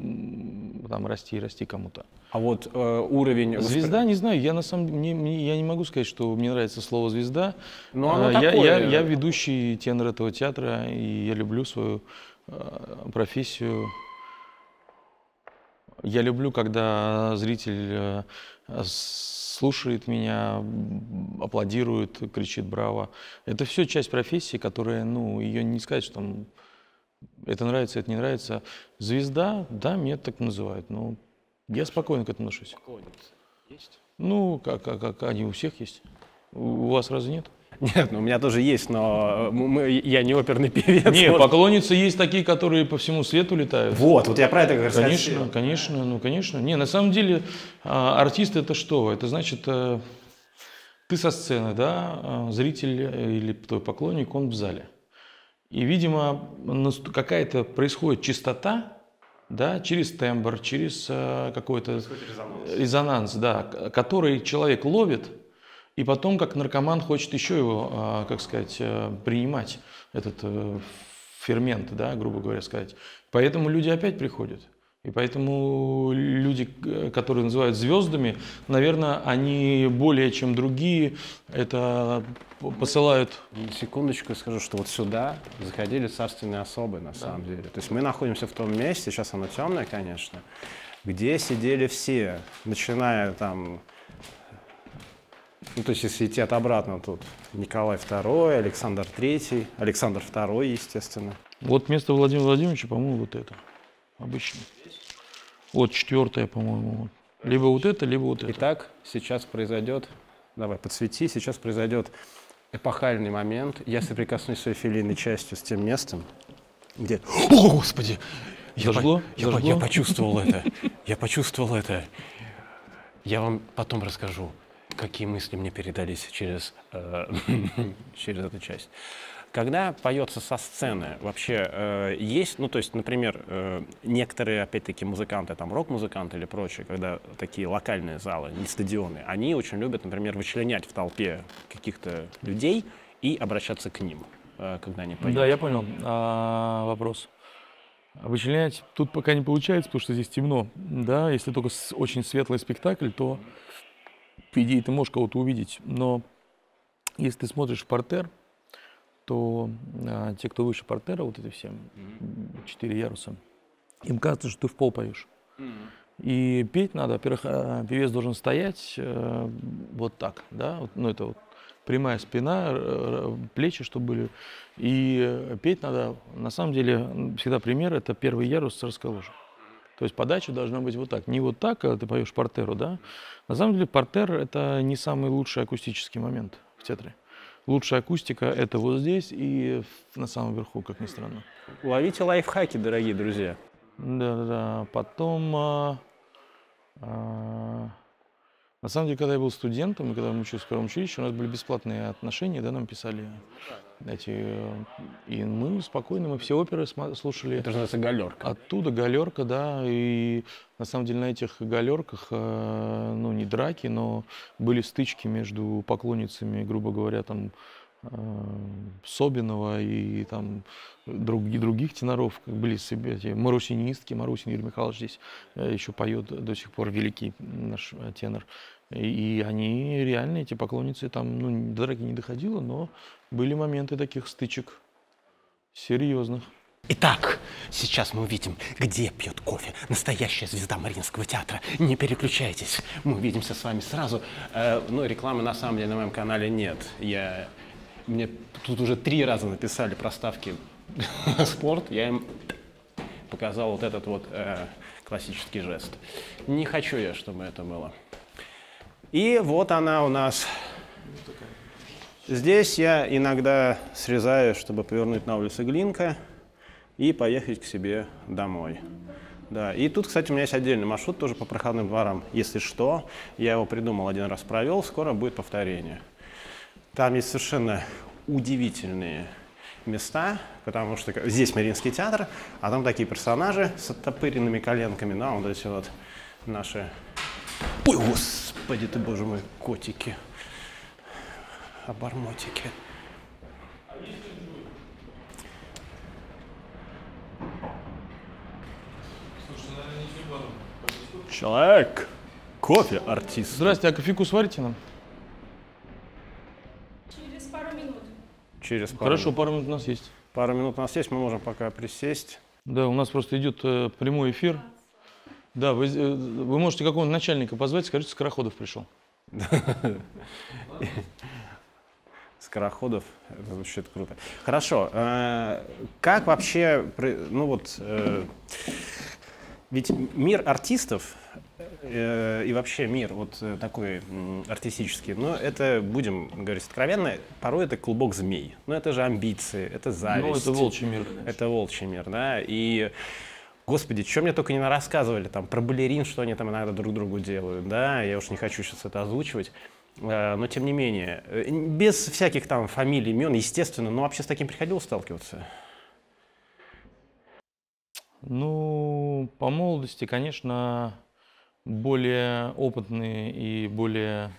там расти и расти кому-то. А вот э, уровень... Звезда, не знаю, я на самом деле, мне- я не могу сказать, что мне нравится слово звезда. Ну, оно А, я, такое. я, я ведущий тенор этого театра, и я люблю свою э, профессию. Я люблю, когда зритель э, слушает меня, аплодирует, кричит «Браво!». Это все часть профессии, которая, ну, ее не сказать, что там это нравится, это не нравится. Звезда, да, меня так называют, но я спокойно к этому отношусь. Ну, как, как, как они у всех есть. У вас разве нет? Нет, ну у меня тоже есть, но мы- мы- я не оперный певец. Не, вот. поклонницы есть такие, которые по всему свету летают. Вот, вот я про это раз Конечно, хотел. конечно, ну конечно. Не, на самом деле а, артист это что? Это значит, э, ты со сцены, да, а зритель э, или твой поклонник, он в зале. И, видимо, какая-то происходит чистота, да, через тембр, через э, какой-то резонанс, да, к- который человек ловит, и потом, как наркоман, хочет еще его, а, как сказать, э, принимать, этот э, фермент, да, грубо говоря сказать. Поэтому люди опять приходят. И поэтому люди, э, которые называют звездами, наверное, они более чем другие это посылают Секундочку скажу, что вот сюда заходили царственные особы на самом деле. То есть мы находимся в том месте, сейчас оно темное, конечно, где сидели все, начиная там, ну то есть если идти от обратно тут, Николай II, Александр III, Александр II, естественно. Вот вместо Владимира Владимировича, по-моему, вот это. Обычно. Вот четвертое, по-моему. вот. Либо вот это, либо вот это. Итак, сейчас произойдет, давай, подсвети, сейчас произойдет эпохальный момент. Я соприкоснусь своей филейной частью с тем местом, где... О, Господи! Я, Зажгло? по- я по- я почувствовал это. Я почувствовал это. Я вам потом расскажу, какие мысли мне передались через, э, через эту часть. Когда поется со сцены, вообще э, есть, ну то есть, например, э, некоторые, опять-таки, музыканты, там рок-музыканты или прочие, когда такие локальные залы, не стадионы, они очень любят, например, вычленять в толпе каких-то людей и обращаться к ним, э, когда они поют. Да, я понял. А, вопрос. Вычленять тут пока не получается, потому что здесь темно. Да, если только очень светлый спектакль, то, по идее, ты можешь кого-то увидеть. Но если ты смотришь в портер, то а, те, кто выше портера, вот эти все четыре яруса, им кажется, что ты в пол поешь. И петь надо, во-первых, а, певец должен стоять э, вот так, да, вот, ну это вот прямая спина, плечи, чтобы были. И петь надо, на самом деле, всегда пример, это первый ярус царской ложи. То есть подача должна быть вот так, не вот так, когда ты поешь портеру, да. На самом деле портер – это не самый лучший акустический момент в театре. Лучшая акустика – это вот здесь и на самом верху, как ни странно. Ловите лайфхаки, дорогие друзья. Да-да-да. Потом, а, а, на самом деле, когда я был студентом, и когда мы учились в первом училище, у нас были бесплатные отношения, да, нам писали эти, э, и мы спокойно, мы все оперы слушали. Это же называется галерка. Оттуда галерка, да, и на самом деле на этих галерках, э, ну, не драки, но были стычки между поклонницами, грубо говоря, там, Собинова и там друг- других теноров, были эти марусинистки, Марусин Юрий Михайлович здесь э, еще поет до сих пор великий наш э, тенор. И они реально, эти поклонницы, там, ну, до драки не доходило, но были моменты таких стычек серьезных. Итак, сейчас мы увидим, где пьет кофе настоящая звезда Мариинского театра. Не переключайтесь, мы увидимся с вами сразу. Э, ну, рекламы на самом деле на моем канале нет. Я, мне тут уже три раза написали про ставки спорт, я им показал вот этот вот э, классический жест. Не хочу я, чтобы это было. И вот она у нас Здесь я иногда срезаю, чтобы повернуть на улицу Глинка и поехать к себе домой. Да, и тут, кстати, у меня есть отдельный маршрут тоже по проходным дворам. Если что, я его придумал, один раз провел, скоро будет повторение. Там есть совершенно удивительные места, потому что здесь Мариинский театр, а там такие персонажи с оттопыренными коленками, да, вот эти вот наши... Ой, господи ты, боже мой, котики, обормотики. Человек, кофе, артист. Здрасте, а кофейку сварите нам? Через пару, Хорошо, пару минут у нас есть. пару минут у нас есть, мы можем пока присесть. Да, у нас просто идет э, прямой эфир. Да, вы, э, вы можете какого-нибудь начальника позвать, скажите, Скороходов пришел. Скороходов, это звучит круто. Хорошо, э, как вообще, ну вот, э, ведь мир артистов э, и вообще мир вот э, такой м, артистический, но это, будем говорить откровенно, порой это клубок змей. Ну это же амбиции, это зависть. Ну, это волчий мир. Это волчий мир, да, и... Господи, что мне только не рассказывали там про балерин, что они там иногда друг другу делают, да, я уж не хочу сейчас это озвучивать, Э, но тем не менее, э, без всяких там фамилий, имен, естественно, но вообще с таким приходилось сталкиваться? Ну, по молодости, конечно, более опытные и более...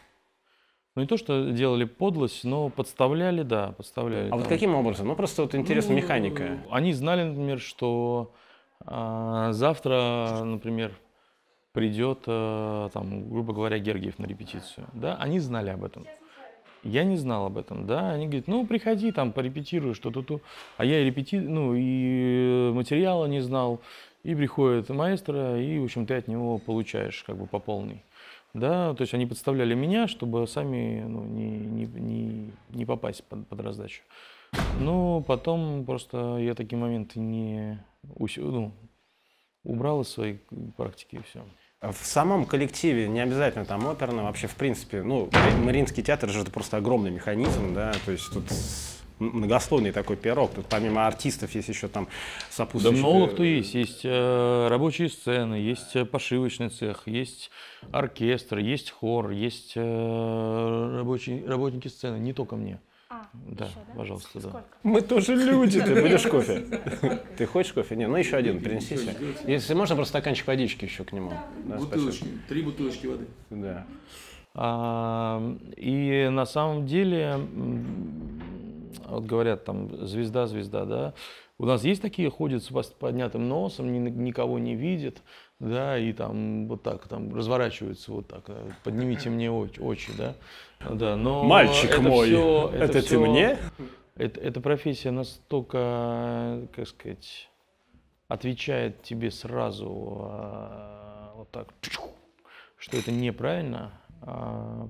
Ну, не то, что делали подлость, но подставляли, да, подставляли. А вот там. каким образом? Ну, просто вот интересна Ну, механика. Они знали, например, что а, завтра, например, придет, а, там, грубо говоря, Гергиев на репетицию. Да, они знали об этом. Я не знал об этом, да. Они говорят, ну, приходи, там, порепетируй что-то тут. А я и репети... ну, и материала не знал. И приходит маэстро, и, в общем, ты от него получаешь как бы по полной. Да, то есть они подставляли меня, чтобы сами ну, не, не, не, не попасть под, под раздачу. Ну, потом просто я такие моменты не ну, убрал из своей практики и все. В самом коллективе, не обязательно там оперно, вообще в принципе, ну, Мари- Мариинский театр же это просто огромный механизм, да, то есть тут многослойный такой пирог, тут помимо артистов есть еще там Да сопутствующие... много кто есть. Есть э, рабочие сцены, есть э, пошивочный цех, есть оркестр, есть хор, есть э, рабочие, работники сцены, не только мне. А, Да, еще, да? пожалуйста, да. Сколько? Мы тоже люди. Ты будешь кофе? Ты хочешь кофе? Не, ну еще один принеси себе. Если можно, просто стаканчик водички еще к нему. Да, спасибо. три бутылочки воды. Да. А, и на самом деле, вот говорят там звезда, звезда, да. У нас есть такие, ходят с поднятым носом, ни- никого не видят, да, и там вот так там разворачиваются вот так, да, поднимите мне очи, да, да. Но Мальчик это мой, всё- это ты всё- мне? это- эта профессия настолько, как сказать, отвечает тебе сразу а, вот так, что это неправильно. а,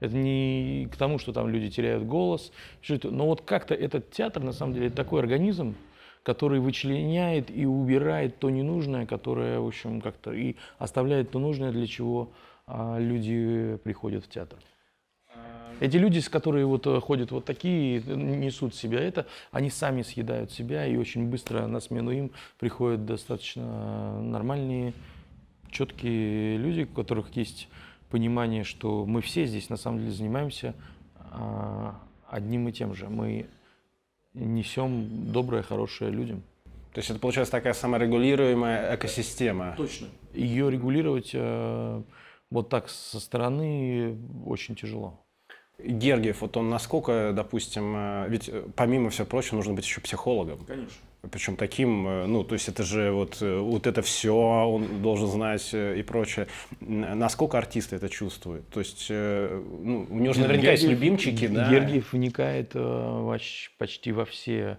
это не к тому, что там люди теряют голос. это- но вот как-то этот театр, на самом деле, это такой организм, который вычленяет и убирает то ненужное, которое, в общем, как-то и оставляет то нужное, для чего а, люди приходят в театр. Эти люди, с которые вот э, ходят вот такие, э, несут себя это, они сами съедают себя, и очень быстро на смену им приходят достаточно нормальные, четкие люди, у которых есть понимание, что мы все здесь на самом деле занимаемся а, одним и тем же. Мы несем доброе, хорошее людям. То есть это получается такая саморегулируемая экосистема. Точно. Ее регулировать э, вот так со стороны очень тяжело. Гергиев, вот он насколько, допустим, э, ведь э, помимо всего прочего нужно быть еще психологом. Конечно. Причем таким, э, ну, то есть это же вот, э, вот это все он должен знать э, и прочее. Насколько артисты это чувствуют? То есть, ну, у него же наверняка есть Гергиев- любимчики, да? Гергиев вникает почти во все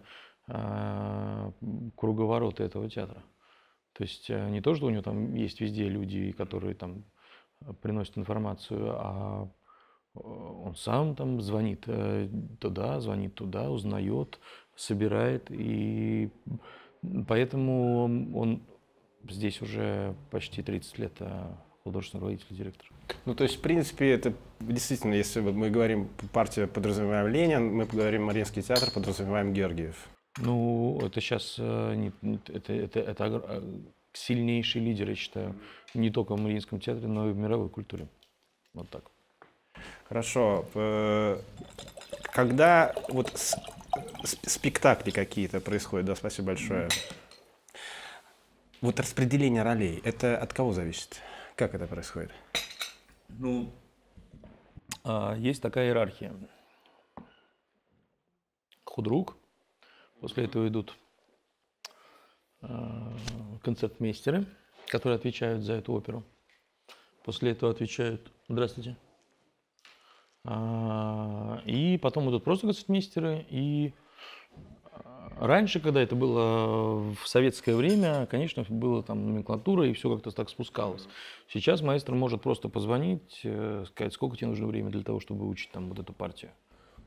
круговороты этого театра. То есть не то, что у него там есть везде люди, которые там приносят информацию, а он сам там звонит туда, звонит туда, узнает, собирает. И поэтому он здесь уже почти 30 лет э, художественный руководитель, директор. Ну, то есть, в принципе, это действительно, если мы говорим партия, подразумеваем Ленин, мы говорим Мариинский театр, подразумеваем Гергиев. Ну, это сейчас это, это, это огр- э, сильнейший лидер, я считаю, не только в Мариинском театре, но и в мировой культуре. Вот так. Хорошо. э, Когда вот спектакли какие-то происходят, да, спасибо большое. Вот распределение ролей, это от кого зависит? Как это происходит? Ну, а, есть такая иерархия. Худрук, после этого идут а, концертмейстеры, которые отвечают за эту оперу. После этого отвечают «Здравствуйте». А, И потом идут просто концертмейстеры. И а, раньше, когда это было в советское время, конечно, была там номенклатура, и все как-то так спускалось. Сейчас маэстро может просто позвонить, э, сказать, сколько тебе нужно времени для того, чтобы выучить там вот эту партию.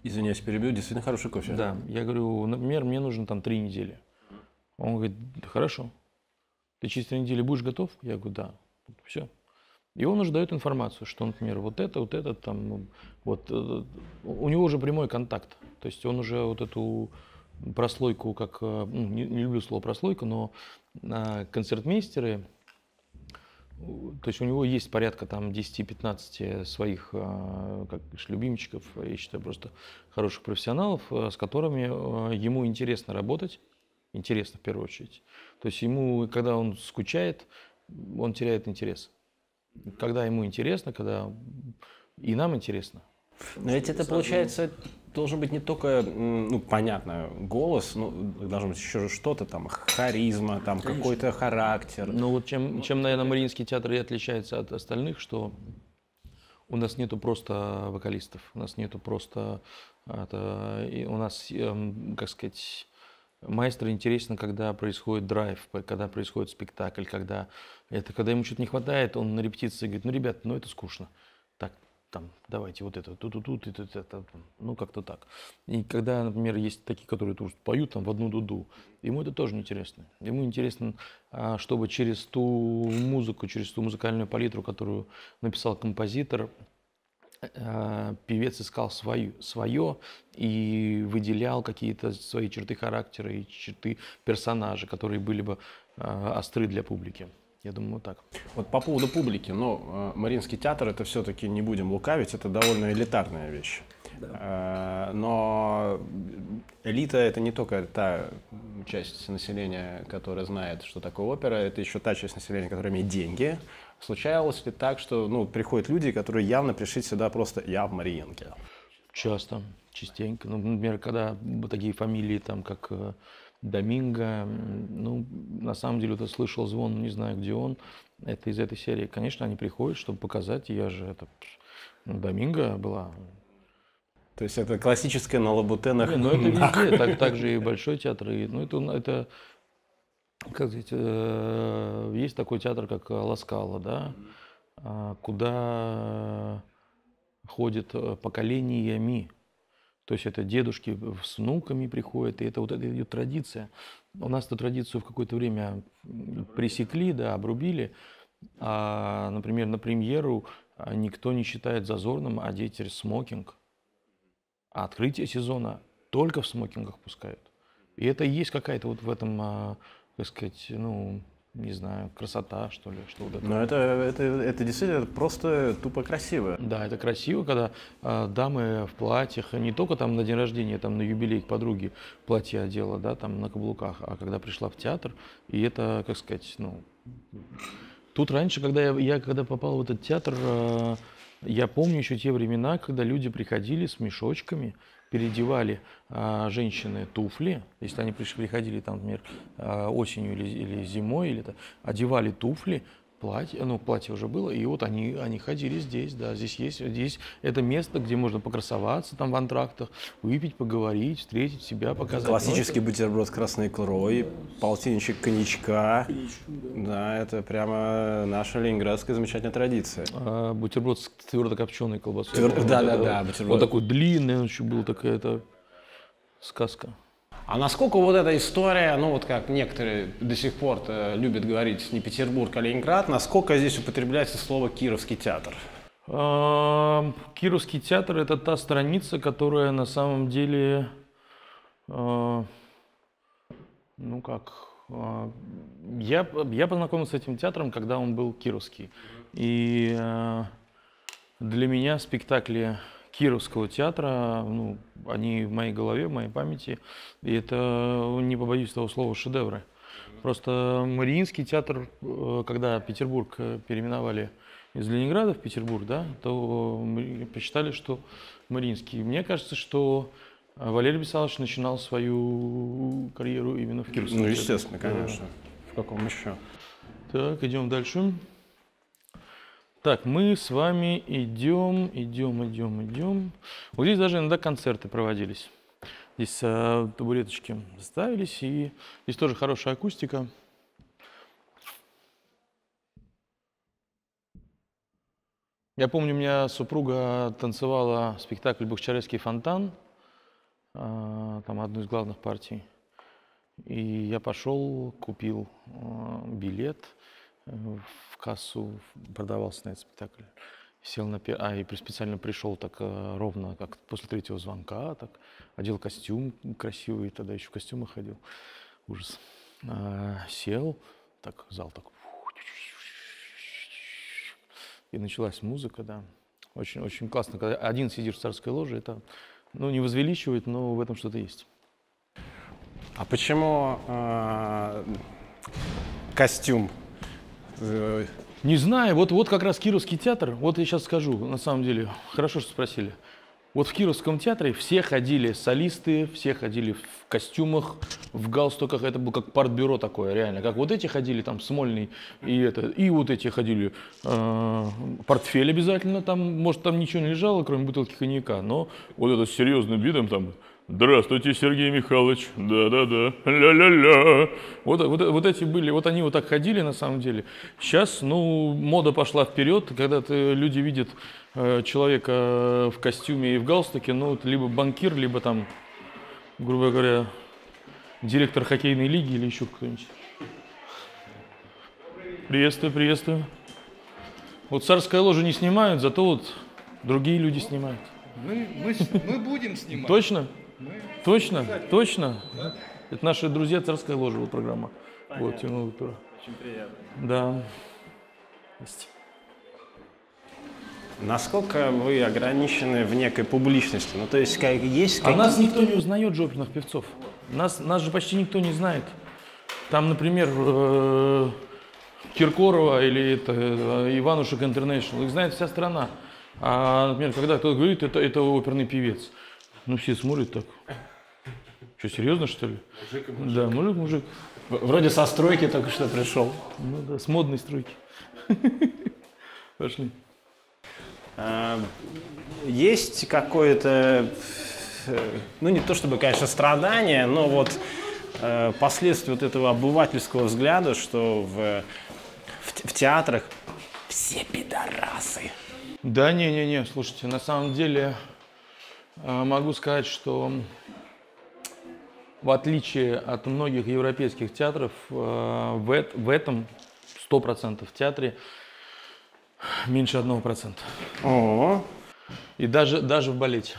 Извиняюсь, перебью, действительно хороший кофе. Да, я говорю, например, мне нужно там три недели. Он говорит, «Да хорошо. Ты через три недели будешь готов? Я говорю, да. Все. И он уже дает информацию, что, например, вот это, вот это, там, вот, э, у него уже прямой контакт. То есть он уже вот эту прослойку, как, э, ну, не, не люблю слово прослойка, но а, концертмейстеры, то есть у него есть порядка там 10-15 своих, а, как любимчиков, я считаю, просто хороших профессионалов, с которыми ему интересно работать, интересно в первую очередь. То есть ему, когда он скучает, он теряет интерес. Когда ему интересно, когда и нам интересно. Но ведь это, получается, должен быть не только, ну, понятно, голос, ну, должно быть еще что-то там, харизма, там, какой-то характер. Ну вот чем, чем, наверное, Мариинский театр и отличается от остальных, что у нас нету просто вокалистов, у нас нету просто, это, и у нас, эм, как сказать, маэстро интересно, когда происходит драйв, когда происходит спектакль, когда это, когда ему что-то не хватает, он на репетиции говорит, ну, ребят, ну это скучно. Так, там, давайте вот это, тут, тут, тут, тут, это, ну, как-то так. И когда, например, есть такие, которые тут поют там в одну дуду, ему это тоже неинтересно. Ему интересно, а, чтобы через ту музыку, через ту музыкальную палитру, которую написал композитор, певец искал свою, свое и выделял какие-то свои черты характера и черты персонажа, которые были бы а, остры для публики. Я думаю, вот так. Вот по поводу публики, ну, э, Мариинский театр, это все-таки, не будем лукавить, это довольно элитарная вещь. Э, Но элита это не только та часть населения, которая знает, что такое опера, это еще та часть населения, которая имеет деньги. Случалось ли так, что ну, приходят люди, которые явно пришли сюда просто «я в Мариинке»? Часто, частенько. Ну, например, когда такие фамилии, там, как э, Доминго, ну, на самом деле, я слышал звон, не знаю, где он, это из этой серии. Конечно, они приходят, чтобы показать, я же, это, Доминго была. То есть это классическое на лабутенах. Не, ну, это везде, так, так же и Большой театр, и, ну, это, это, как сказать, э, есть такой театр, как Ласкала, да, а, куда ходят э, поколениями. То есть это дедушки с внуками приходят, и это вот эта идет традиция. У нас эту традицию в какое-то время пресекли, да, обрубили. А, например, на премьеру а, никто не считает зазорным одеть смокинг. А открытие сезона только в смокингах пускают. И это и есть какая-то вот в этом, а, так сказать, ну, не знаю, красота, что ли, что вот это. Но это, это, это действительно просто тупо красиво. Да, это красиво, когда а, дамы в платьях, не только там на день рождения, там на юбилей к подруге платье одела, да, там на каблуках, а когда пришла в театр, и это, как сказать, ну, тут раньше, когда я, я когда попал в этот театр, а, я помню еще те времена, когда люди приходили с мешочками, переодевали а, женщины туфли, если они пришли, приходили там, например, а, осенью или, или зимой, или одевали туфли, платье, ну, платье уже было, и вот они, они ходили здесь, да, здесь есть, здесь это место, где можно покрасоваться там в антрактах, выпить, поговорить, встретить себя, показать. Классический бутерброд с красной икрой, полтинничек коньячка. Да, это прямо наша ленинградская замечательная традиция. А, бутерброд с твердокопченой колбасой. Твер- Вот да, это да, да, вот. бутерброд. Вот такой длинный, он еще был такая это сказка. А насколько вот эта история, ну вот как некоторые до сих пор любят говорить не Петербург, а Ленинград, насколько здесь употребляется слово Кировский театр? А, Кировский театр это та страница, которая на самом деле, а, ну как, а, я, я познакомился с этим театром, когда он был кировский. И для меня спектакли Кировского театра, ну, они в моей голове, в моей памяти, и это, не побоюсь того слова, шедевры. Просто Мариинский театр, э, когда Петербург э, переименовали из Ленинграда в Петербург, да, то мы посчитали, что Мариинский. Мне кажется, что Валерий Бесалович начинал свою карьеру именно в Кировском Ну, естественно, Да. конечно. В каком еще? Так, идем дальше. Так, мы с вами идем, идем, идем, идем. Вот здесь даже иногда концерты проводились. Здесь а, табуреточки ставились, и здесь тоже хорошая акустика. Я помню, у меня супруга танцевала спектакль «Бахчаревский фонтан», а, там одну из главных партий. И я пошел, купил а, билет э, в кассу, продавался на этот спектакль. Сел на пе- а и специально пришел так э, ровно, как после третьего звонка, так одел костюм красивый, тогда еще в костюмах ходил, ужас. А, сел, так зал так и началась музыка, да. Очень, очень классно, когда один сидишь в царской ложе, это, ну, не возвеличивает, но в этом что-то есть. А почему э, костюм? Не знаю, вот, вот как раз Кировский театр, вот я сейчас скажу, на самом деле, хорошо, что спросили. Вот в Кировском театре все ходили солисты, все ходили в костюмах, в галстуках, это было как партбюро такое, реально. Как вот эти ходили, там, Смольный, и, это, и вот эти ходили, э, портфель обязательно, там, может, там ничего не лежало, кроме бутылки коньяка, но Вот это с серьезным видом там. Здравствуйте, Сергей Михайлович. Да-да-да. Ля-ля-ля. Вот, вот, вот эти были, вот они вот так ходили на самом деле. Сейчас, ну, мода пошла вперед, когда ты, люди видят э, человека в костюме и в галстуке, ну, это либо банкир, либо там, грубо говоря, директор хоккейной лиги или еще кто-нибудь. Приветствую, приветствую. Вот царская ложа не снимают, зато вот другие люди снимают. Мы, мы, мы будем снимать. Точно? Точно? Точно? Это наши друзья царская ложа, вот программа. Вот, Тимур Тура. Очень приятно. Да. Есть. насколько вы ограничены в некой публичности? Ну, то есть, как, есть А какие- нас никто не узнает, жоперных певцов. Нас, нас же почти никто не знает. Там, например, э, Киркорова или это, э, Иванушек Интернешнл, их знает вся страна. А, например, когда кто-то говорит, это, это оперный певец, ну все смотрят так. Что, серьезно, что ли? Да, мужик, мужик. В- Вроде со стройки только что пришел. Ну да, с модной стройки. Пошли. А, Есть какое-то, э, ну не то чтобы, конечно, страдание, но вот э, последствия вот этого обывательского взгляда, что в, в, в театрах все пидорасы. Да, не-не-не, слушайте, на самом деле могу сказать, что в отличие от многих европейских театров, э, в, эт- в этом 100% театре меньше 1%. О, И даже, даже в балете.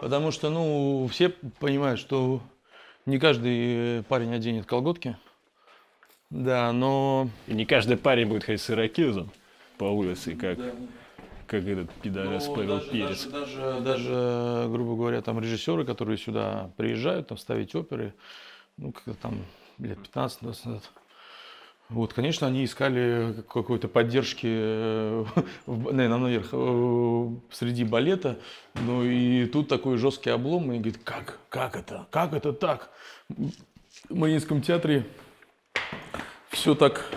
Потому что, ну, все понимают, что не каждый парень оденет колготки. Да, но И не каждый парень будет ходить с ирокезом по улице, как, как этот пидорас Ну, Павел даже, Перец. Даже, даже, даже, грубо говоря, там режиссеры, которые сюда приезжают, там ставить оперы, ну, как там лет 15 назад. Вот, конечно, они искали какой-то поддержки, э, нам наверх, э, среди балета, ну и тут такой жесткий облом, и говорит, как, как это, как это так? В Мариинском театре все так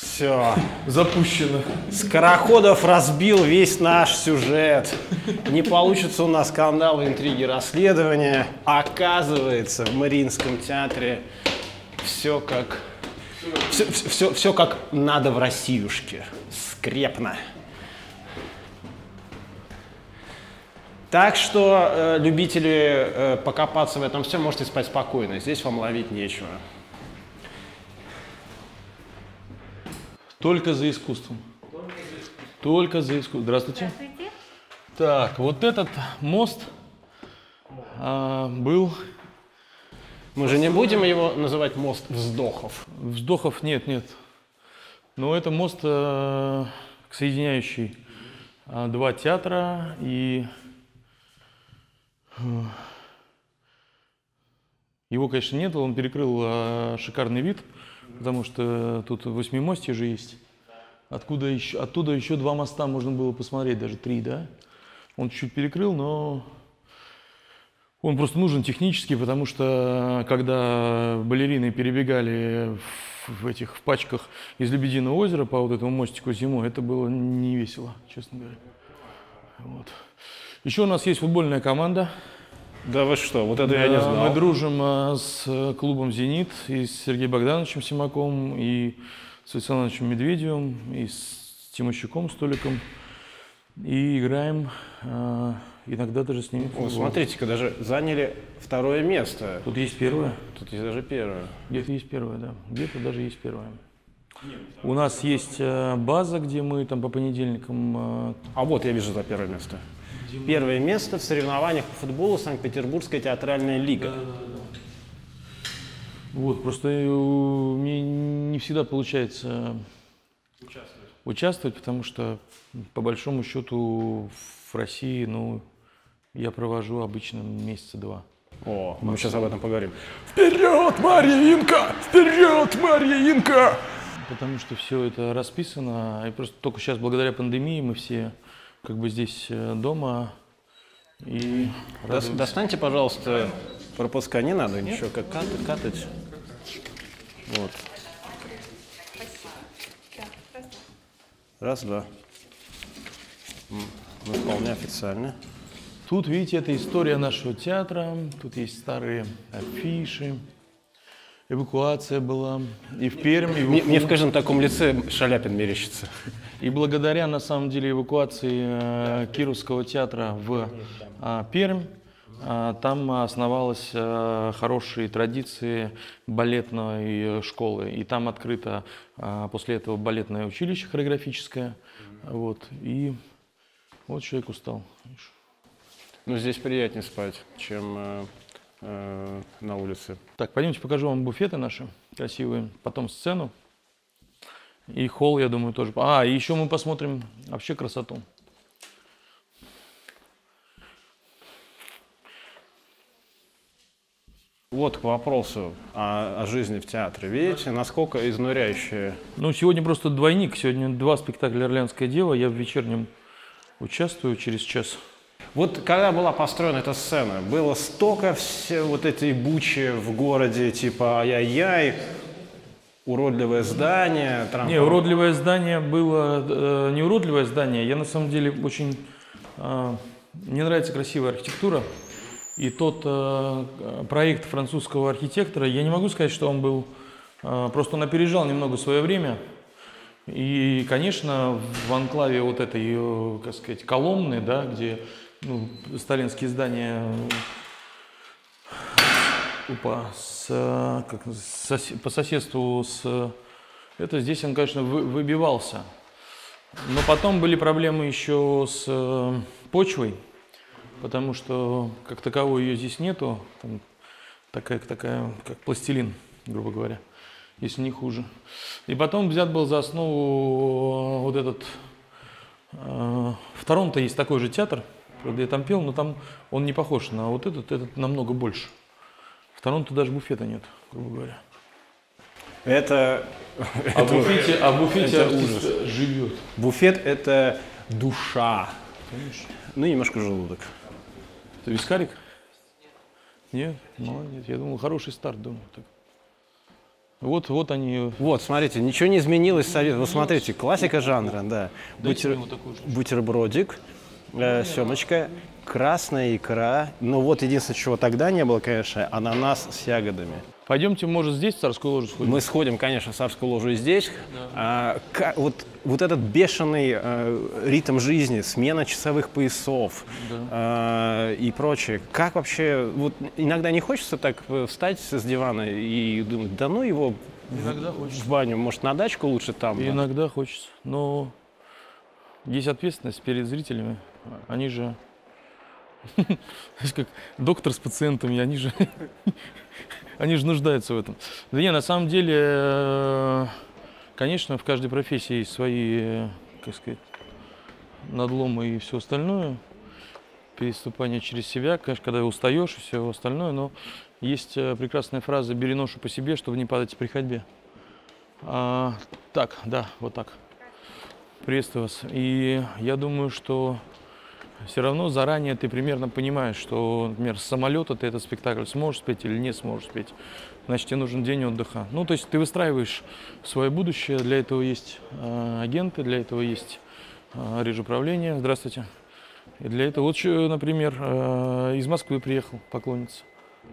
все. запущено. Скороходов разбил весь наш сюжет. Не получится у нас скандалы, интриги, расследования. Оказывается, в Мариинском театре все как... Все, все, все как надо в Россиюшке. Скрепно. Так что, э, любители э, покопаться в этом все, можете спать спокойно. Здесь вам ловить нечего. Только за искусством. Только за искусством. Здравствуйте. Здравствуйте. Так, вот этот мост а, был Мы же не будем его называть мост вздохов. вздохов нет, нет. Но это мост, э, соединяющий а, два театра и э, его, конечно, нет, он перекрыл э, шикарный вид, потому что тут восьмимостье же есть. Откуда еще, оттуда еще два моста можно было посмотреть, даже три, да? Он чуть перекрыл, но Он просто нужен технически, потому что когда балерины перебегали в, этих в пачках из Лебединого озера по вот этому мостику зимой, это было не весело, честно говоря. Вот. Еще у нас есть футбольная команда. Да вы что, вот это я не Да, знал. Мы дружим а, с э, клубом «Зенит» и с Сергеем Богдановичем Симаковым, и с Александром Ивановичем Медведевым, и с Тимощуком Столиком. И играем а, иногда даже с ними. О, футбол. смотрите-ка, даже заняли второе место. Тут есть первое. Тут есть даже первое. Где-то есть первое, да. Где-то даже есть первое. У нас есть э, база, где мы там по понедельникам э, А вот я вижу за первое место. Первое место в соревнованиях по футболу Санкт-Петербургская театральная лига. Вот, просто э, мне не всегда получается участвовать. потому что по большому счету в России, ну, я провожу обычно месяца два. О, мы сейчас об этом поговорим. Вперед, Марья Инка! Вперед, Марья Инка! Потому что все это расписано, и просто только сейчас, благодаря пандемии, мы все как бы здесь э, дома и радуемся. достаньте, пожалуйста, пропуска. Не надо ничего, как катать, катать. Вот. Раз, два. Мы вполне официально. Тут, видите, это история нашего театра, тут есть старые афиши, эвакуация была и в Пермь, и в Мне, Уфу. мне в каждом таком лице Шаляпин мерещится. И благодаря, на самом деле, эвакуации э, Кировского театра в а, Пермь, а, там основалась э, хорошие традиции балетной э, школы. И там открыто а, после этого балетное училище хореографическое. Вот. И вот человек устал. Но здесь приятнее спать, чем э, на улице. Так, пойдемте покажу вам буфеты наши красивые, потом сцену. И холл, я думаю, тоже. А, и еще мы посмотрим вообще красоту. Вот к вопросу о, о жизни в театре. Видите, насколько изнуряющая Ну, сегодня просто двойник. Сегодня два спектакля «Орлеанское дело». Я в вечернем участвую через час. Вот когда была построена эта сцена, было столько все вот этой бучи в городе, типа ай-яй-яй, уродливое здание. Трамп- Не, уродливое здание было... э, не уродливое здание. Я, на самом деле, очень... э, мне нравится красивая архитектура. И тот э, проект французского архитектора, я не могу сказать, что он был... э, просто он опережал немного свое время. И, конечно, в анклаве вот этой, э, как сказать, Коломны, да, где ну, сталинские здания УПА с, как, сосе- по соседству с... Это здесь он, конечно, вы- выбивался. Но потом были проблемы еще с э, почвой, потому что как таковой ее здесь нету. Там такая, такая, как пластилин, грубо говоря, если не хуже. И потом взят был за основу э, вот этот... э, В Торонто есть такой же театр, правда, я там пел, но там он не похож на вот этот, этот намного больше. В Торонто даже буфета нет, грубо говоря. Это, А в буфете, а буфете это артист живет. буфет – это душа. Ну, и немножко желудок. Это вискарик? Нет, молодец. Я думал, хороший старт, думаю. Так. Вот, вот они. Вот, смотрите, ничего не изменилось. Совет. Вы смотрите, классика жанра, да. Бутер- вот бутербродик, э, семочка, красная икра. Ну вот единственное, чего тогда не было, конечно, ананас с ягодами. Пойдемте, может, здесь в царскую ложу сходим? Мы сходим, конечно, в царскую ложу и здесь. А, ка- вот, вот этот бешеный э, ритм жизни, смена часовых поясов э, и прочее. Как вообще, вот иногда не хочется так э, встать с дивана и думать, да ну его Иногда хочется. в баню, может на дачку лучше там. да?» Иногда хочется. Но есть ответственность перед зрителями. Они же как доктор с пациентами, они же они же нуждаются в этом. Да не, на самом деле, э, конечно, в каждой профессии есть свои, э, как сказать, надломы и все остальное, переступание через себя, конечно, когда устаешь и все остальное, но есть э, прекрасная фраза «бери ношу по себе, чтобы не падать при ходьбе». А, так, да, вот так. Приветствую вас. И я думаю, что все равно заранее ты примерно понимаешь, что, например, с самолета ты этот спектакль сможешь спеть или не сможешь спеть. Значит, тебе нужен день отдыха. Ну, то есть ты выстраиваешь свое будущее, для этого есть э, агенты, для этого есть э, режуправление. Здравствуйте. И для этого, вот, например, э, из Москвы приехал поклонница.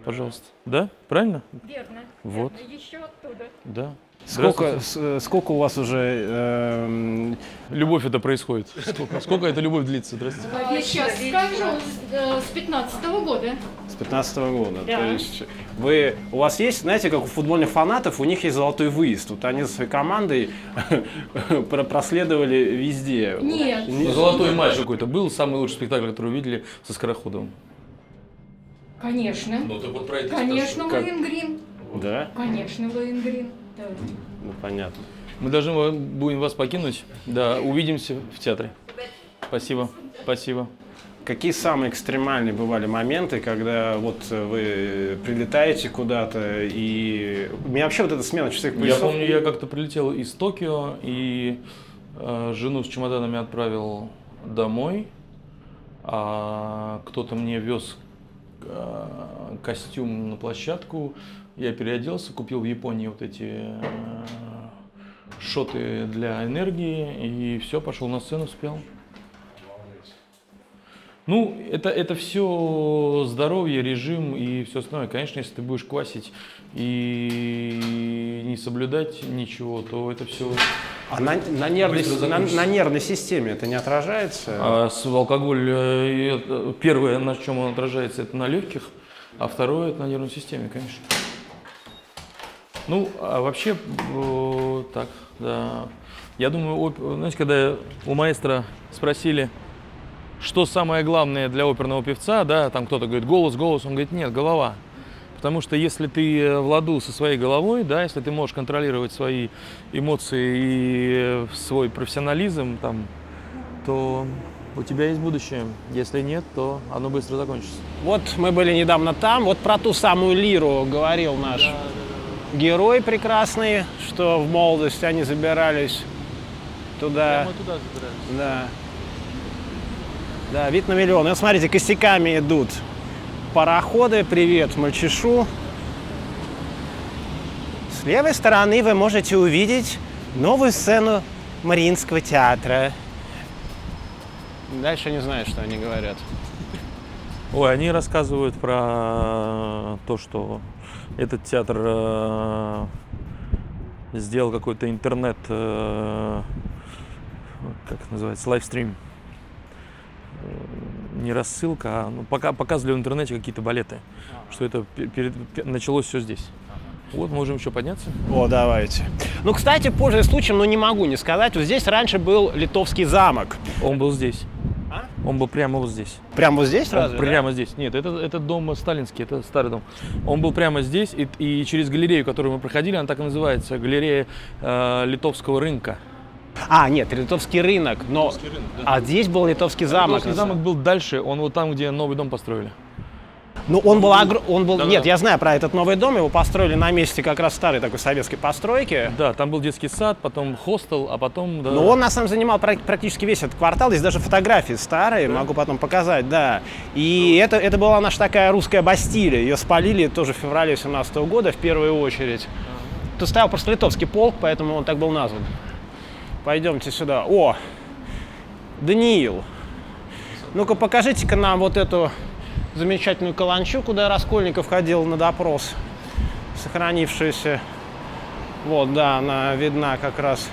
Пожалуйста. Да? Правильно? Верно. Вот. верно. Еще оттуда. Да. Сколько, с- сколько у вас уже эм, Любовь это происходит. Сколько, сколько эта любовь длится? Здравствуйте. Я сейчас скажу, с, э, с 15 года. С 15 года. Да. То есть вы, у вас есть, знаете, как у футбольных фанатов, у них есть золотой выезд. Вот они со своей командой про- проследовали везде. Нет. Не- Золотой матч какой-то был, самый лучший спектакль, который увидели со Скороходовым. Конечно. Ну, так вот про это Конечно? Лоенгрин. Да? Конечно, Лоенгрин. Да. Ну, понятно. Мы должны будем вас покинуть. Да, увидимся в театре. Спасибо. Спасибо. Какие самые экстремальные бывали моменты, когда вот вы прилетаете куда-то и... У меня вообще вот эта смена часовых Я помню, я как-то прилетел из Токио и э, жену с чемоданами отправил домой, а кто-то мне вез э, костюм на площадку. Я переоделся, купил в Японии вот эти э, шоты для энергии и все, пошел на сцену, спел. Ну, это, это все здоровье, режим и все остальное. Конечно, если ты будешь квасить и не соблюдать ничего, то это все... А на, на нервной, на, на нервной системе это не отражается? А с алкоголь, э, первое, на чем он отражается, это на легких, а второе, это на нервной системе, конечно. Ну, а вообще, так, да. Я думаю, знаете, когда у маэстро спросили, что самое главное для оперного певца, да, там кто-то говорит голос, голос, он говорит, нет, голова. Потому что если ты э, в ладу со своей головой, да, если ты можешь контролировать свои эмоции и э, свой профессионализм, там, то у тебя есть будущее. Если нет, то оно быстро закончится. Вот мы были недавно там, вот про ту самую лиру говорил наш герой прекрасный, что в молодости они забирались туда. туда забирались. Да. Да, вид на миллион. И вот смотрите, косяками идут пароходы. Привет, мальчишу. С левой стороны вы можете увидеть новую сцену Мариинского театра. Дальше не знаю, что они говорят. Ой, они рассказывают про то, что этот театр э, сделал какой-то интернет, э, как это называется, лайвстрим. Э, Не рассылка, а ну, пока показывали в интернете какие-то балеты, что это пе- перед- пе- началось все здесь. Вот можем еще подняться. О, давайте. Ну, кстати, пользуясь случаем, но не могу не сказать, вот здесь раньше был Литовский замок. Он был здесь. Он был прямо вот здесь. Прямо вот здесь Он сразу? да? прямо здесь. Нет, это, это дом сталинский, это старый дом. Он был прямо здесь, и, и через галерею, которую мы проходили, она так и называется, галерея э, литовского рынка. А, нет, Литовский рынок, но... А здесь был Литовский замок. Литовский замок был дальше, он вот там, где новый дом построили. Ну, он был, огр- он был, Да-да. нет, я знаю про этот новый дом, его построили на месте как раз старой такой советской постройки. Да, там был детский сад, потом хостел, а потом... Да, Но он на самом деле занимал прак- практически весь этот квартал. Здесь даже фотографии старые, могу потом показать, да. И это, это была наша такая русская Бастилия. Ее спалили тоже в феврале 17 года в первую очередь. Тут стоял просто литовский полк, поэтому он так был назван. Пойдемте сюда. О, Даниил. Ну-ка покажите-ка нам вот эту замечательную каланчу, куда Раскольников ходил на допрос, сохранившуюся. Вот, да, она видна как раз.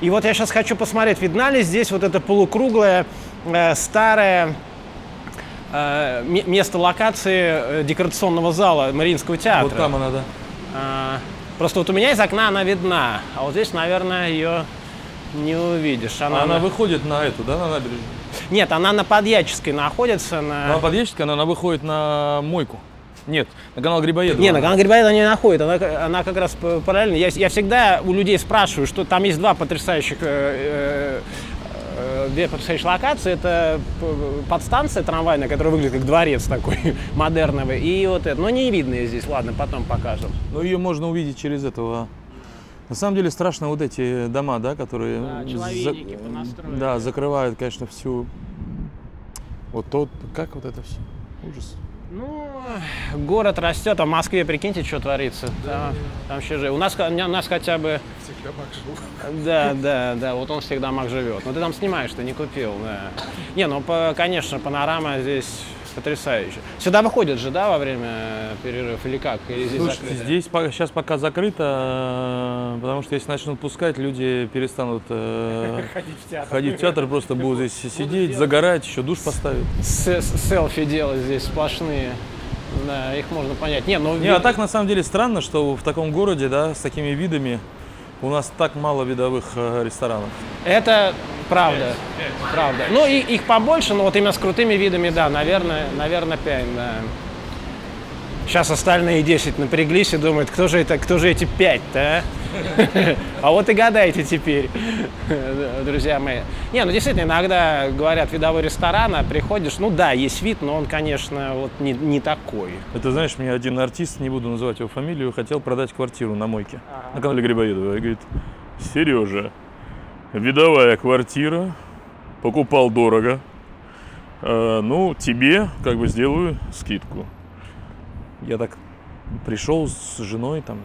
И вот я сейчас хочу посмотреть, видна ли здесь вот это полукруглое э, старое э, ме- место локации э, декорационного зала Мариинского театра. Вот там она, да. А, просто вот у меня из окна она видна, а вот здесь, наверное, ее не увидишь. Она, Она на- выходит на эту, да, на набережную. Нет, она на Подьяческой находится. На... На подъездчика она, она выходит на мойку. Нет, на канал Грибоедова. Не, на канал Грибоедова не находит, она, она как раз параллельно. Я, я всегда у людей спрашиваю, что там есть два потрясающих, э, э, э, две потрясающие локации. Это подстанция трамвайная, которая выглядит как дворец такой модерновый, и вот это. Но не видно ее здесь, ладно, потом покажем. Но ее можно увидеть через этого. На самом деле страшно вот эти дома, да, которые Да, за- да, закрывают, конечно, всю Вот тот, как вот это все? Ужас. Ну, город растет, а в Москве, прикиньте, что творится. Там, там вообще же. У нас, у нас хотя бы... Всегда Мак жил. Да, да, да, вот он всегда Мак живет. Но ты там снимаешь, ты не купил, да. Не, ну, по- конечно, панорама здесь потрясающая. Сюда выходят же, да, во время перерыва или как? Или здесь Слушайте, закрыто? здесь сейчас пока закрыто, э, потому что если начнут пускать, люди перестанут э, Ходить в театр. ходить в театр, просто будут здесь сидеть, загорать, еще душ поставить. Селфи делать здесь сплошные. Да, их можно понять. Не, ну... Не, а так на самом деле странно, что в таком городе, да, с такими видами, у нас так мало видовых э, ресторанов. Это правда. Правда. Ну, и, их побольше, но вот именно с крутыми видами, да, наверное, наверное, 5, да. Сейчас остальные 10 напряглись и думают, кто же это, кто же эти 5-то, а? А вот и гадайте теперь, друзья мои. Не, ну действительно, иногда говорят видовой ресторан, а приходишь, ну да, есть вид, но он, конечно, вот не, не такой. Это, знаешь, мне один артист, не буду называть его фамилию, хотел продать квартиру на мойке на канале Грибоедова. И говорит, Сережа, видовая квартира, покупал дорого, Э, ну, тебе как бы сделаю скидку. Я так пришел с женой, там,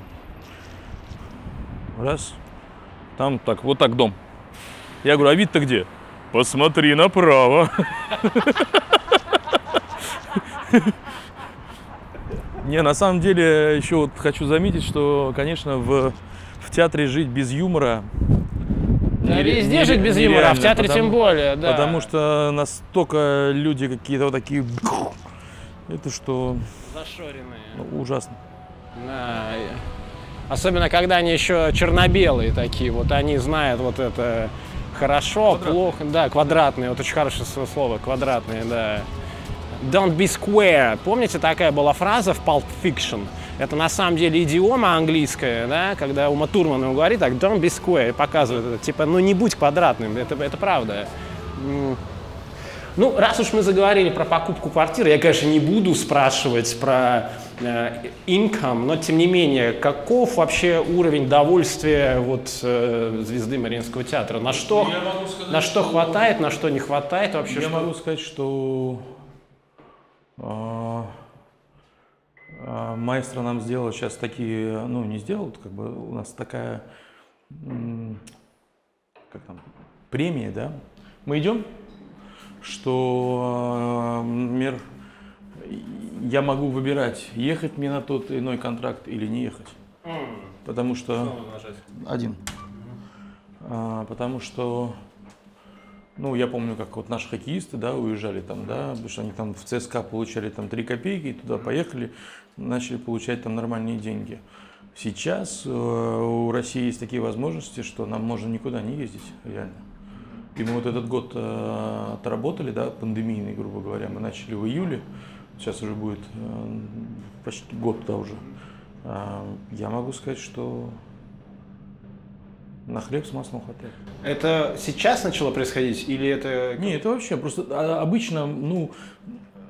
раз, там так, вот так дом. Я говорю, а вид-то где? Посмотри направо. Не, на самом деле, еще вот хочу заметить, что, конечно, в, в театре жить без юмора... Да, нере- везде нере- жить без юмора, а в театре потому- тем более, да. Потому что настолько люди какие-то вот такие... Это что Зашоренные. ну, ужасно. Да, Особенно, когда они еще черно-белые такие, вот они знают вот это хорошо, плохо, да, квадратные, вот очень хорошее слово, квадратные, да. Don't be square. Помните, такая была фраза в Pulp Fiction? Это на самом деле идиома английская, да, когда Ума Турман ему говорит так, don't be square, и показывает это, типа, ну не будь квадратным, это, это правда. Ну, раз уж мы заговорили про покупку квартиры, я, конечно, не буду спрашивать про э, income, но тем не менее, каков вообще уровень довольствия вот э, звезды Мариинского театра? На что, на что хватает, на что не хватает вообще? Я что- могу сказать, что а, а, маэстро нам сделал сейчас такие, ну не сделал, как бы у нас такая, как там, премия, да? Мы идем, что, например, я могу выбирать, ехать мне на тот иной контракт или не ехать. Потому что... Один. А, потому что ну, я помню, как вот наши хоккеисты, да, уезжали там, да, потому что они там в ЦСКА получали там 3 копейки, и туда поехали, начали получать там нормальные деньги. Сейчас э, у России есть такие возможности, что нам можно никуда не ездить, реально. И мы вот этот год э, отработали, да, пандемийный, грубо говоря, мы начали в июле, сейчас уже будет э, почти год, да, уже. А, я могу сказать, что на хлеб с маслом хватает. Это сейчас начало происходить или это... Не, это вообще просто а, обычно, ну,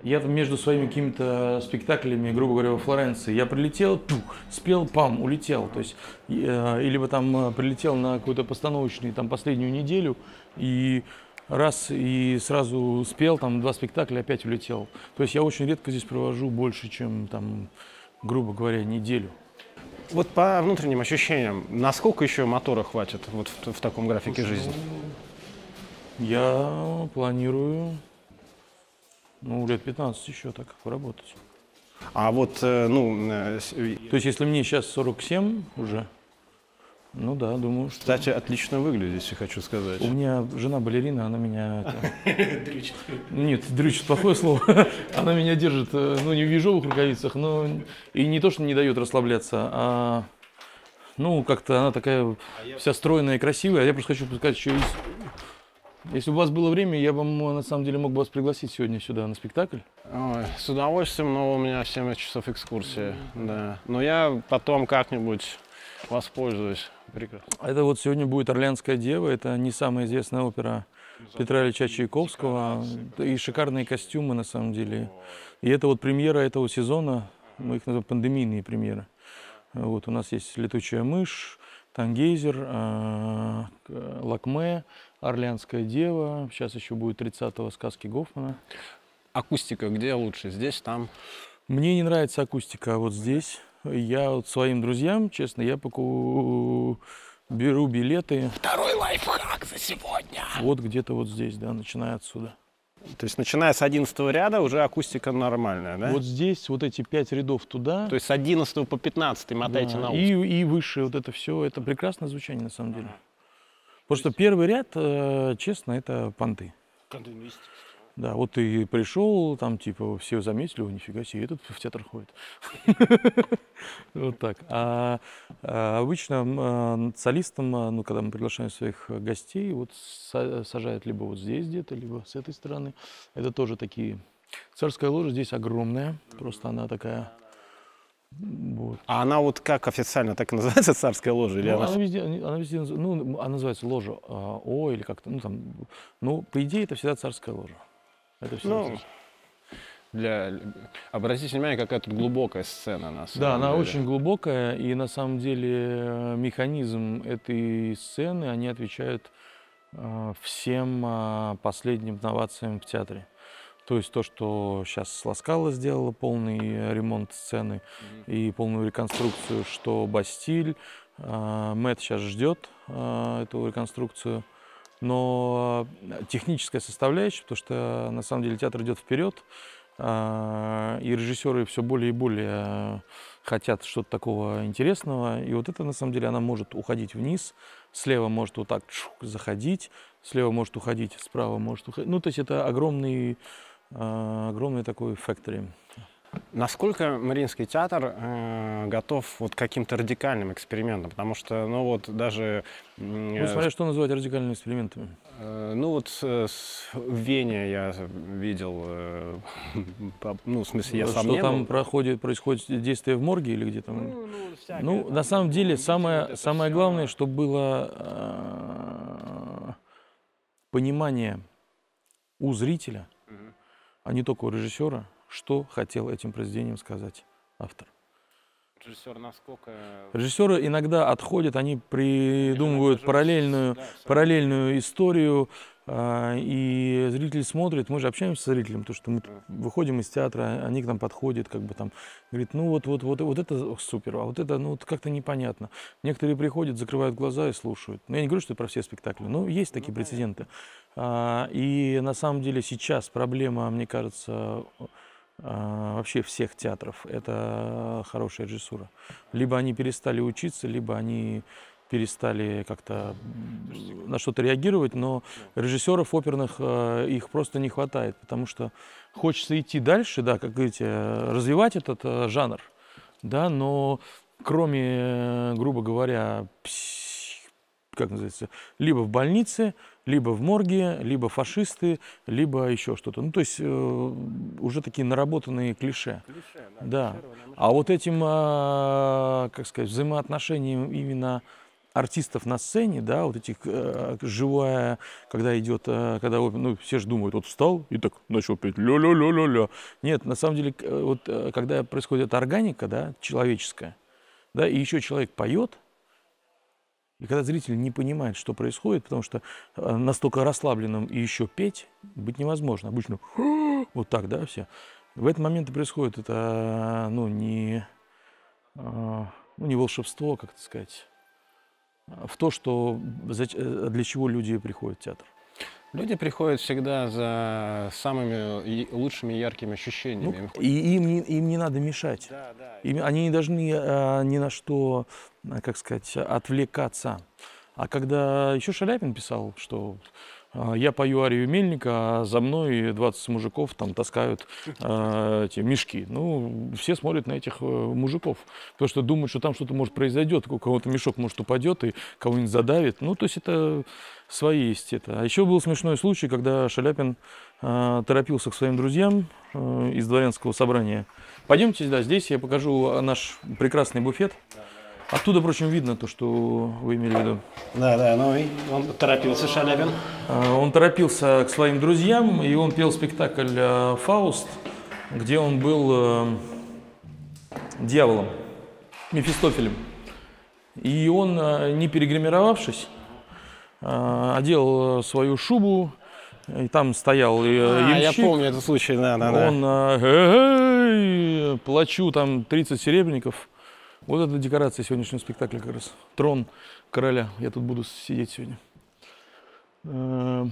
я там между своими какими-то спектаклями, грубо говоря, во Флоренции, я прилетел, ту, спел, пам, улетел. То есть, э, или бы там э, прилетел на какой-то постановочный, там, последнюю неделю, и раз, и сразу спел, там, два спектакля, опять улетел. То есть, я очень редко здесь провожу больше, чем, там, грубо говоря, неделю. Вот по внутренним ощущениям, насколько еще мотора хватит вот в, в таком графике жизни? Я планирую, ну, лет 15 еще так поработать. А вот, э, ну, э, То есть, если мне сейчас 47 уже, ну да, думаю, что... кстати, отлично выглядите, хочу сказать. У меня жена балерина, она меня... это- Нет, дрючит плохое слово. Она меня держит, э, ну, не в ежовых рукавицах, но и не то, что не дает расслабляться, а ну, как-то она такая вся стройная и красивая. Я просто хочу сказать, что если бы у вас было время, я бы, на самом деле, мог бы вас пригласить сегодня сюда на спектакль. Ой, с удовольствием, но у меня 7 часов экскурсия, да. Но я потом как-нибудь воспользуюсь. Прекрасно. А Это вот сегодня будет «Орлеанская дева». Это не самая известная опера Петра Ильича Чайковского. И шикарные костюмы, на самом деле. И это вот премьера этого сезона. Мы их называем пандемийные премьеры. Вот у нас есть «Летучая мышь», «Тангейзер», а, «Лакме», «Орлеанская дева». Сейчас еще будет 30-го «Сказки Гофмана». акустика где лучше? Здесь, там? Мне не нравится акустика вот здесь. Я вот своим друзьям, честно, я поку... беру билеты. Второй лайфхак за сегодня. Вот где-то вот здесь, да, начиная отсюда. То есть, начиная с 11 ряда, уже акустика нормальная, да? Вот здесь вот эти пять рядов туда. То есть с 11 по 15 мотайте да, на ус. и, и выше вот это все, это прекрасное звучание на самом деле. Потому что первый ряд, э, честно, это понты. Да, вот ты пришел, там типа все заметили, о, нифига себе, этот в театр ходит. Вот так. А а обычно а, над солистом, а, ну, когда мы приглашаем своих гостей, вот са- сажают либо вот здесь где-то, либо с этой стороны. Это тоже такие... Царская ложа здесь огромная, просто она такая... Вот. А она вот как официально так и называется царская ложа? Или Ну, она... она везде, она везде, ну, она называется ложа О или как-то, ну там, ну, по идее, это всегда царская ложа. Это всегда Ну. Для... Обратите внимание, какая тут глубокая сцена на самом Да, она деле. очень глубокая, и на самом деле э, механизм этой сцены, они отвечают э, всем э, последним новациям в театре. То есть то, что сейчас Ласкала сделала, полный ремонт сцены и полную реконструкцию, что Бастиль, э, Мэтт сейчас ждет э, эту реконструкцию. Но э, техническая составляющая, потому что на самом деле театр идет вперед, а, и режиссеры все более и более э, хотят что-то такого интересного. И вот это, на самом деле, она может уходить вниз, слева может вот так чук, заходить, слева может уходить, справа может уходить. Ну, то есть это огромный, э, огромный такой factory. Насколько Мариинский театр э, готов вот к каким-то радикальным экспериментам? Потому что, ну вот даже... м, Ну, смотря что называть радикальными экспериментами. Э, Ну вот э, с- в Вене я видел, э, по- ну в смысле я сам что там был. проходит, происходит действие в морге или где там? Ну, ну, всякое Ну, там, на самом деле, видите, самое, самое главное, чтобы было э, понимание у зрителя, Мгм. а не только у режиссера, что хотел этим произведением сказать автор. Режиссер насколько... Режиссеры иногда отходят, они придумывают даже параллельную, да, параллельную историю, а, и зритель смотрит, мы же общаемся с зрителем, потому что мы выходим из театра, они к нам подходят, как бы там, говорит, ну вот, вот, вот, вот это супер, а вот это, ну, вот как-то непонятно. Некоторые приходят, закрывают глаза и слушают. Но я не говорю, что это про все спектакли, но есть такие прецеденты. А, И на самом деле сейчас проблема, мне кажется, вообще всех театров, это хорошая режиссура. Либо они перестали учиться, либо они перестали как-то на что-то реагировать, но режиссеров оперных э, их просто не хватает, потому что хочется идти дальше, да, как говорите, э, развивать этот э, жанр, да, но кроме, грубо говоря, пс- как называется, либо в больнице, либо в морге, либо фашисты, либо еще что-то. Ну, то есть э, уже такие наработанные клише. Да. А вот этим, а, как сказать, взаимоотношением именно артистов на сцене, да, вот этих э, живая, когда идет, э, когда ну все же думают, вот встал и так начал петь ля-ля-ля-ля-ля. Нет, на самом деле, э, вот э, когда происходит органика, да, человеческая, да, и еще человек поет, и когда зритель не понимает, что происходит, потому что э, настолько расслабленным и еще петь быть невозможно. Обычно вот так, да, все. В этот момент и происходит это, ну, не, а, ну, не волшебство, как это сказать, а в то, что э, для чего люди приходят в театр. Люди приходят всегда за самыми лучшими яркими ощущениями. Ну, и им не, им не надо мешать. Да, да. Им- они не должны а, ни на что, а, как сказать, отвлекаться. А когда еще Шаляпин писал, что я пою арию Мельника, а за мной 20 мужиков там таскают а, эти мешки. Ну, все смотрят на этих э, мужиков, потому что думают, что там что-то может произойдет, у кого-то мешок может упадет и кого-нибудь задавит. Ну, то есть это свои есть это. А еще был смешной случай, когда Шаляпин а, торопился к своим друзьям э, из дворянского собрания. Пойдемте, да, здесь я покажу а, наш прекрасный буфет. Оттуда, впрочем, видно то, что вы имели в виду. Да, да, ну и он торопился, Шаляпин. А, Он торопился к своим друзьям, и он пел спектакль э, «Фауст», где он был э, дьяволом, Мефистофелем. И он, э, не перегримировавшись, э, одел свою шубу, И там стоял э, А, я ямщик. помню этот случай, да, да, да. Он, а, «Эй, плачу, там 30 серебряников. Вот это декорация сегодняшнего спектакля как раз. Трон короля. Я тут буду сидеть сегодня. Э,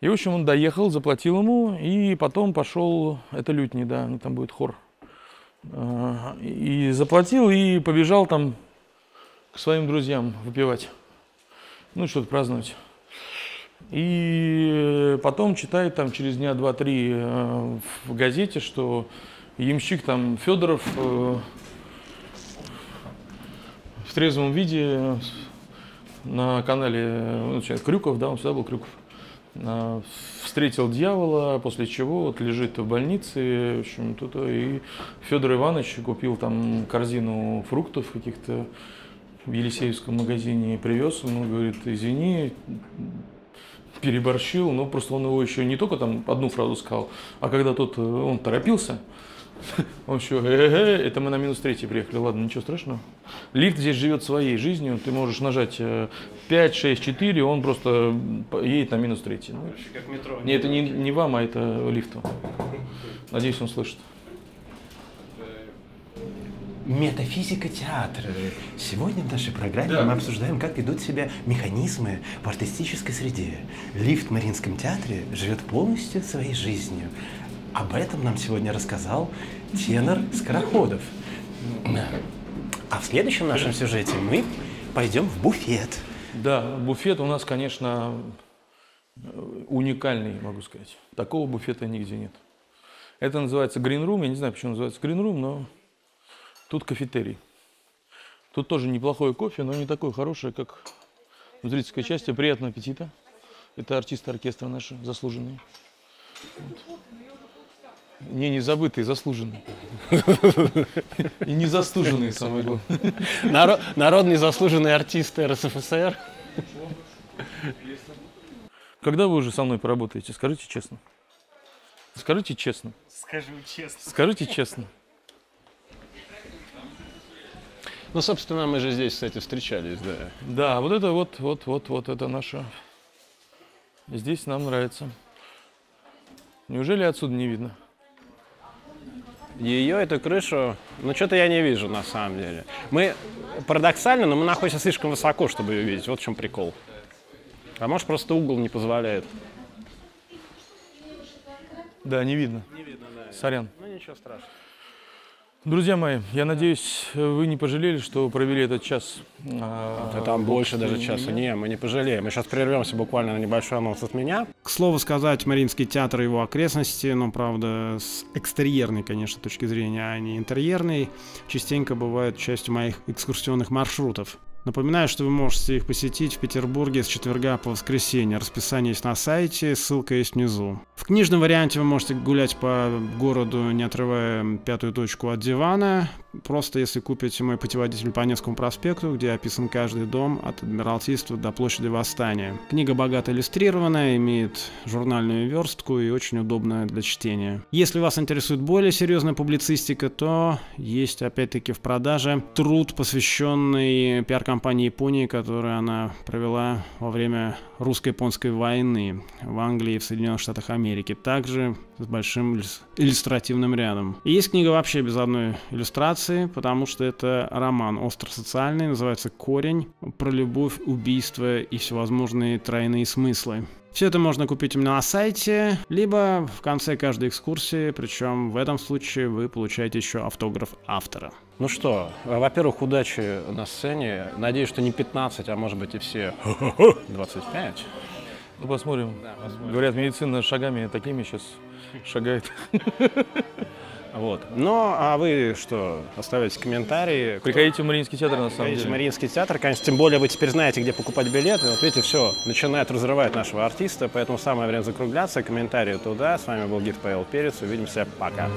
И, в общем, он доехал, заплатил ему, и потом пошел, это лютни, да, ну, там будет хор. Э, И заплатил, и побежал там к своим друзьям выпивать. Ну, что-то праздновать. И потом читает там через дня два-три э, в газете, что ямщик там Федоров э, в трезвом виде на канале э, ну, Крюков, да, он всегда был Крюков, э, встретил дьявола, после чего вот лежит в больнице, в общем, тут и Федор Иванович купил там корзину фруктов каких-то в Елисеевском магазине привез, он говорит, извини, переборщил, но просто он его еще не только там одну фразу сказал, а когда тот, э, он торопился, он еще, э это мы на минус третий приехали, ладно, ничего страшного. Лифт здесь живет своей жизнью, ты можешь нажать э, 5, 6, 4, он просто едет на минус третий. Ну, Как метро. не, это не, не вам, а это лифту. Надеюсь, он слышит. Метафизика театра. Сегодня в нашей программе мы обсуждаем, как ведут себя механизмы в артистической среде. Лифт в Мариинском театре живет полностью своей жизнью. Об этом нам сегодня рассказал тенор Скороходов. А в следующем нашем сюжете мы пойдем в буфет. Да, буфет у нас, конечно, э, уникальный, могу сказать. Такого буфета нигде нет. Это называется Room. Я не знаю, почему называется Room, но тут кафетерий. Тут тоже неплохое кофе, но не такое хорошее, как в зрительской части. Приятного аппетита. Это артисты оркестра наши, заслуженные. Вот. Не, не забытые, заслуженные. И не застуженные, самое главное. Наро- Народный заслуженный артист РСФСР. Когда вы уже со мной поработаете, скажите честно. Скажите честно. Скажу честно. Скажите честно. Ну, собственно, мы же здесь, кстати, встречались, да. Да, вот это вот, вот, вот, вот это наше. Здесь нам нравится. Неужели отсюда не видно? Ее, эту крышу, ну, что-то я не вижу, на самом деле. Мы, парадоксально, но мы находимся слишком высоко, чтобы ее видеть. Вот в чем прикол. А может, просто угол не позволяет. Да, не видно. Не видно, да. Сорян. Ну, ничего страшного. Друзья мои, я надеюсь, вы не пожалели, что провели этот час. а, Да там больше даже часа. меня. Не, мы не пожалеем. Мы сейчас прервемся буквально на небольшой анонс от меня. К слову сказать, Мариинский театр и его окрестности, но, правда, с экстерьерной, конечно, точки зрения, а не интерьерной, частенько бывают частью моих экскурсионных маршрутов. Напоминаю, что вы можете их посетить в Петербурге с четверга по воскресенье. Расписание есть на сайте, ссылка есть внизу. В книжном варианте вы можете гулять по городу, не отрывая пятую точку от дивана. Просто если купите мой путеводитель по Невскому проспекту, где описан каждый дом от Адмиралтейства до площади Восстания. Книга богато иллюстрированная, имеет журнальную верстку и очень удобная для чтения. Если вас интересует более серьезная публицистика, то есть опять-таки в продаже труд, посвященный пиар-компании Японии, которую она провела во время русско-японской войны в Англии и в Соединенных Штатах Америки. Также с большим иллюс- иллюстративным рядом. И есть книга вообще без одной иллюстрации, потому что это роман остросоциальный, называется «Корень», про любовь, убийство и всевозможные тройные смыслы. Все это можно купить именно на сайте, либо в конце каждой экскурсии, причем в этом случае вы получаете еще автограф автора. Ну что, во-первых, удачи на сцене. Надеюсь, что не 15, а может быть и все 25. Ну, посмотрим. Говорят, медицина шагами такими сейчас шагает. Вот. Ну, а вы что, оставляйте комментарии. Приходите в Мариинский театр, на самом Приходите в деле. Мариинский театр, конечно, тем более вы теперь знаете, где покупать билеты. Вот видите, все, начинает разрывать нашего артиста, поэтому самое время закругляться. Комментарии туда. С вами был гид Павел Перец. Увидимся. Пока.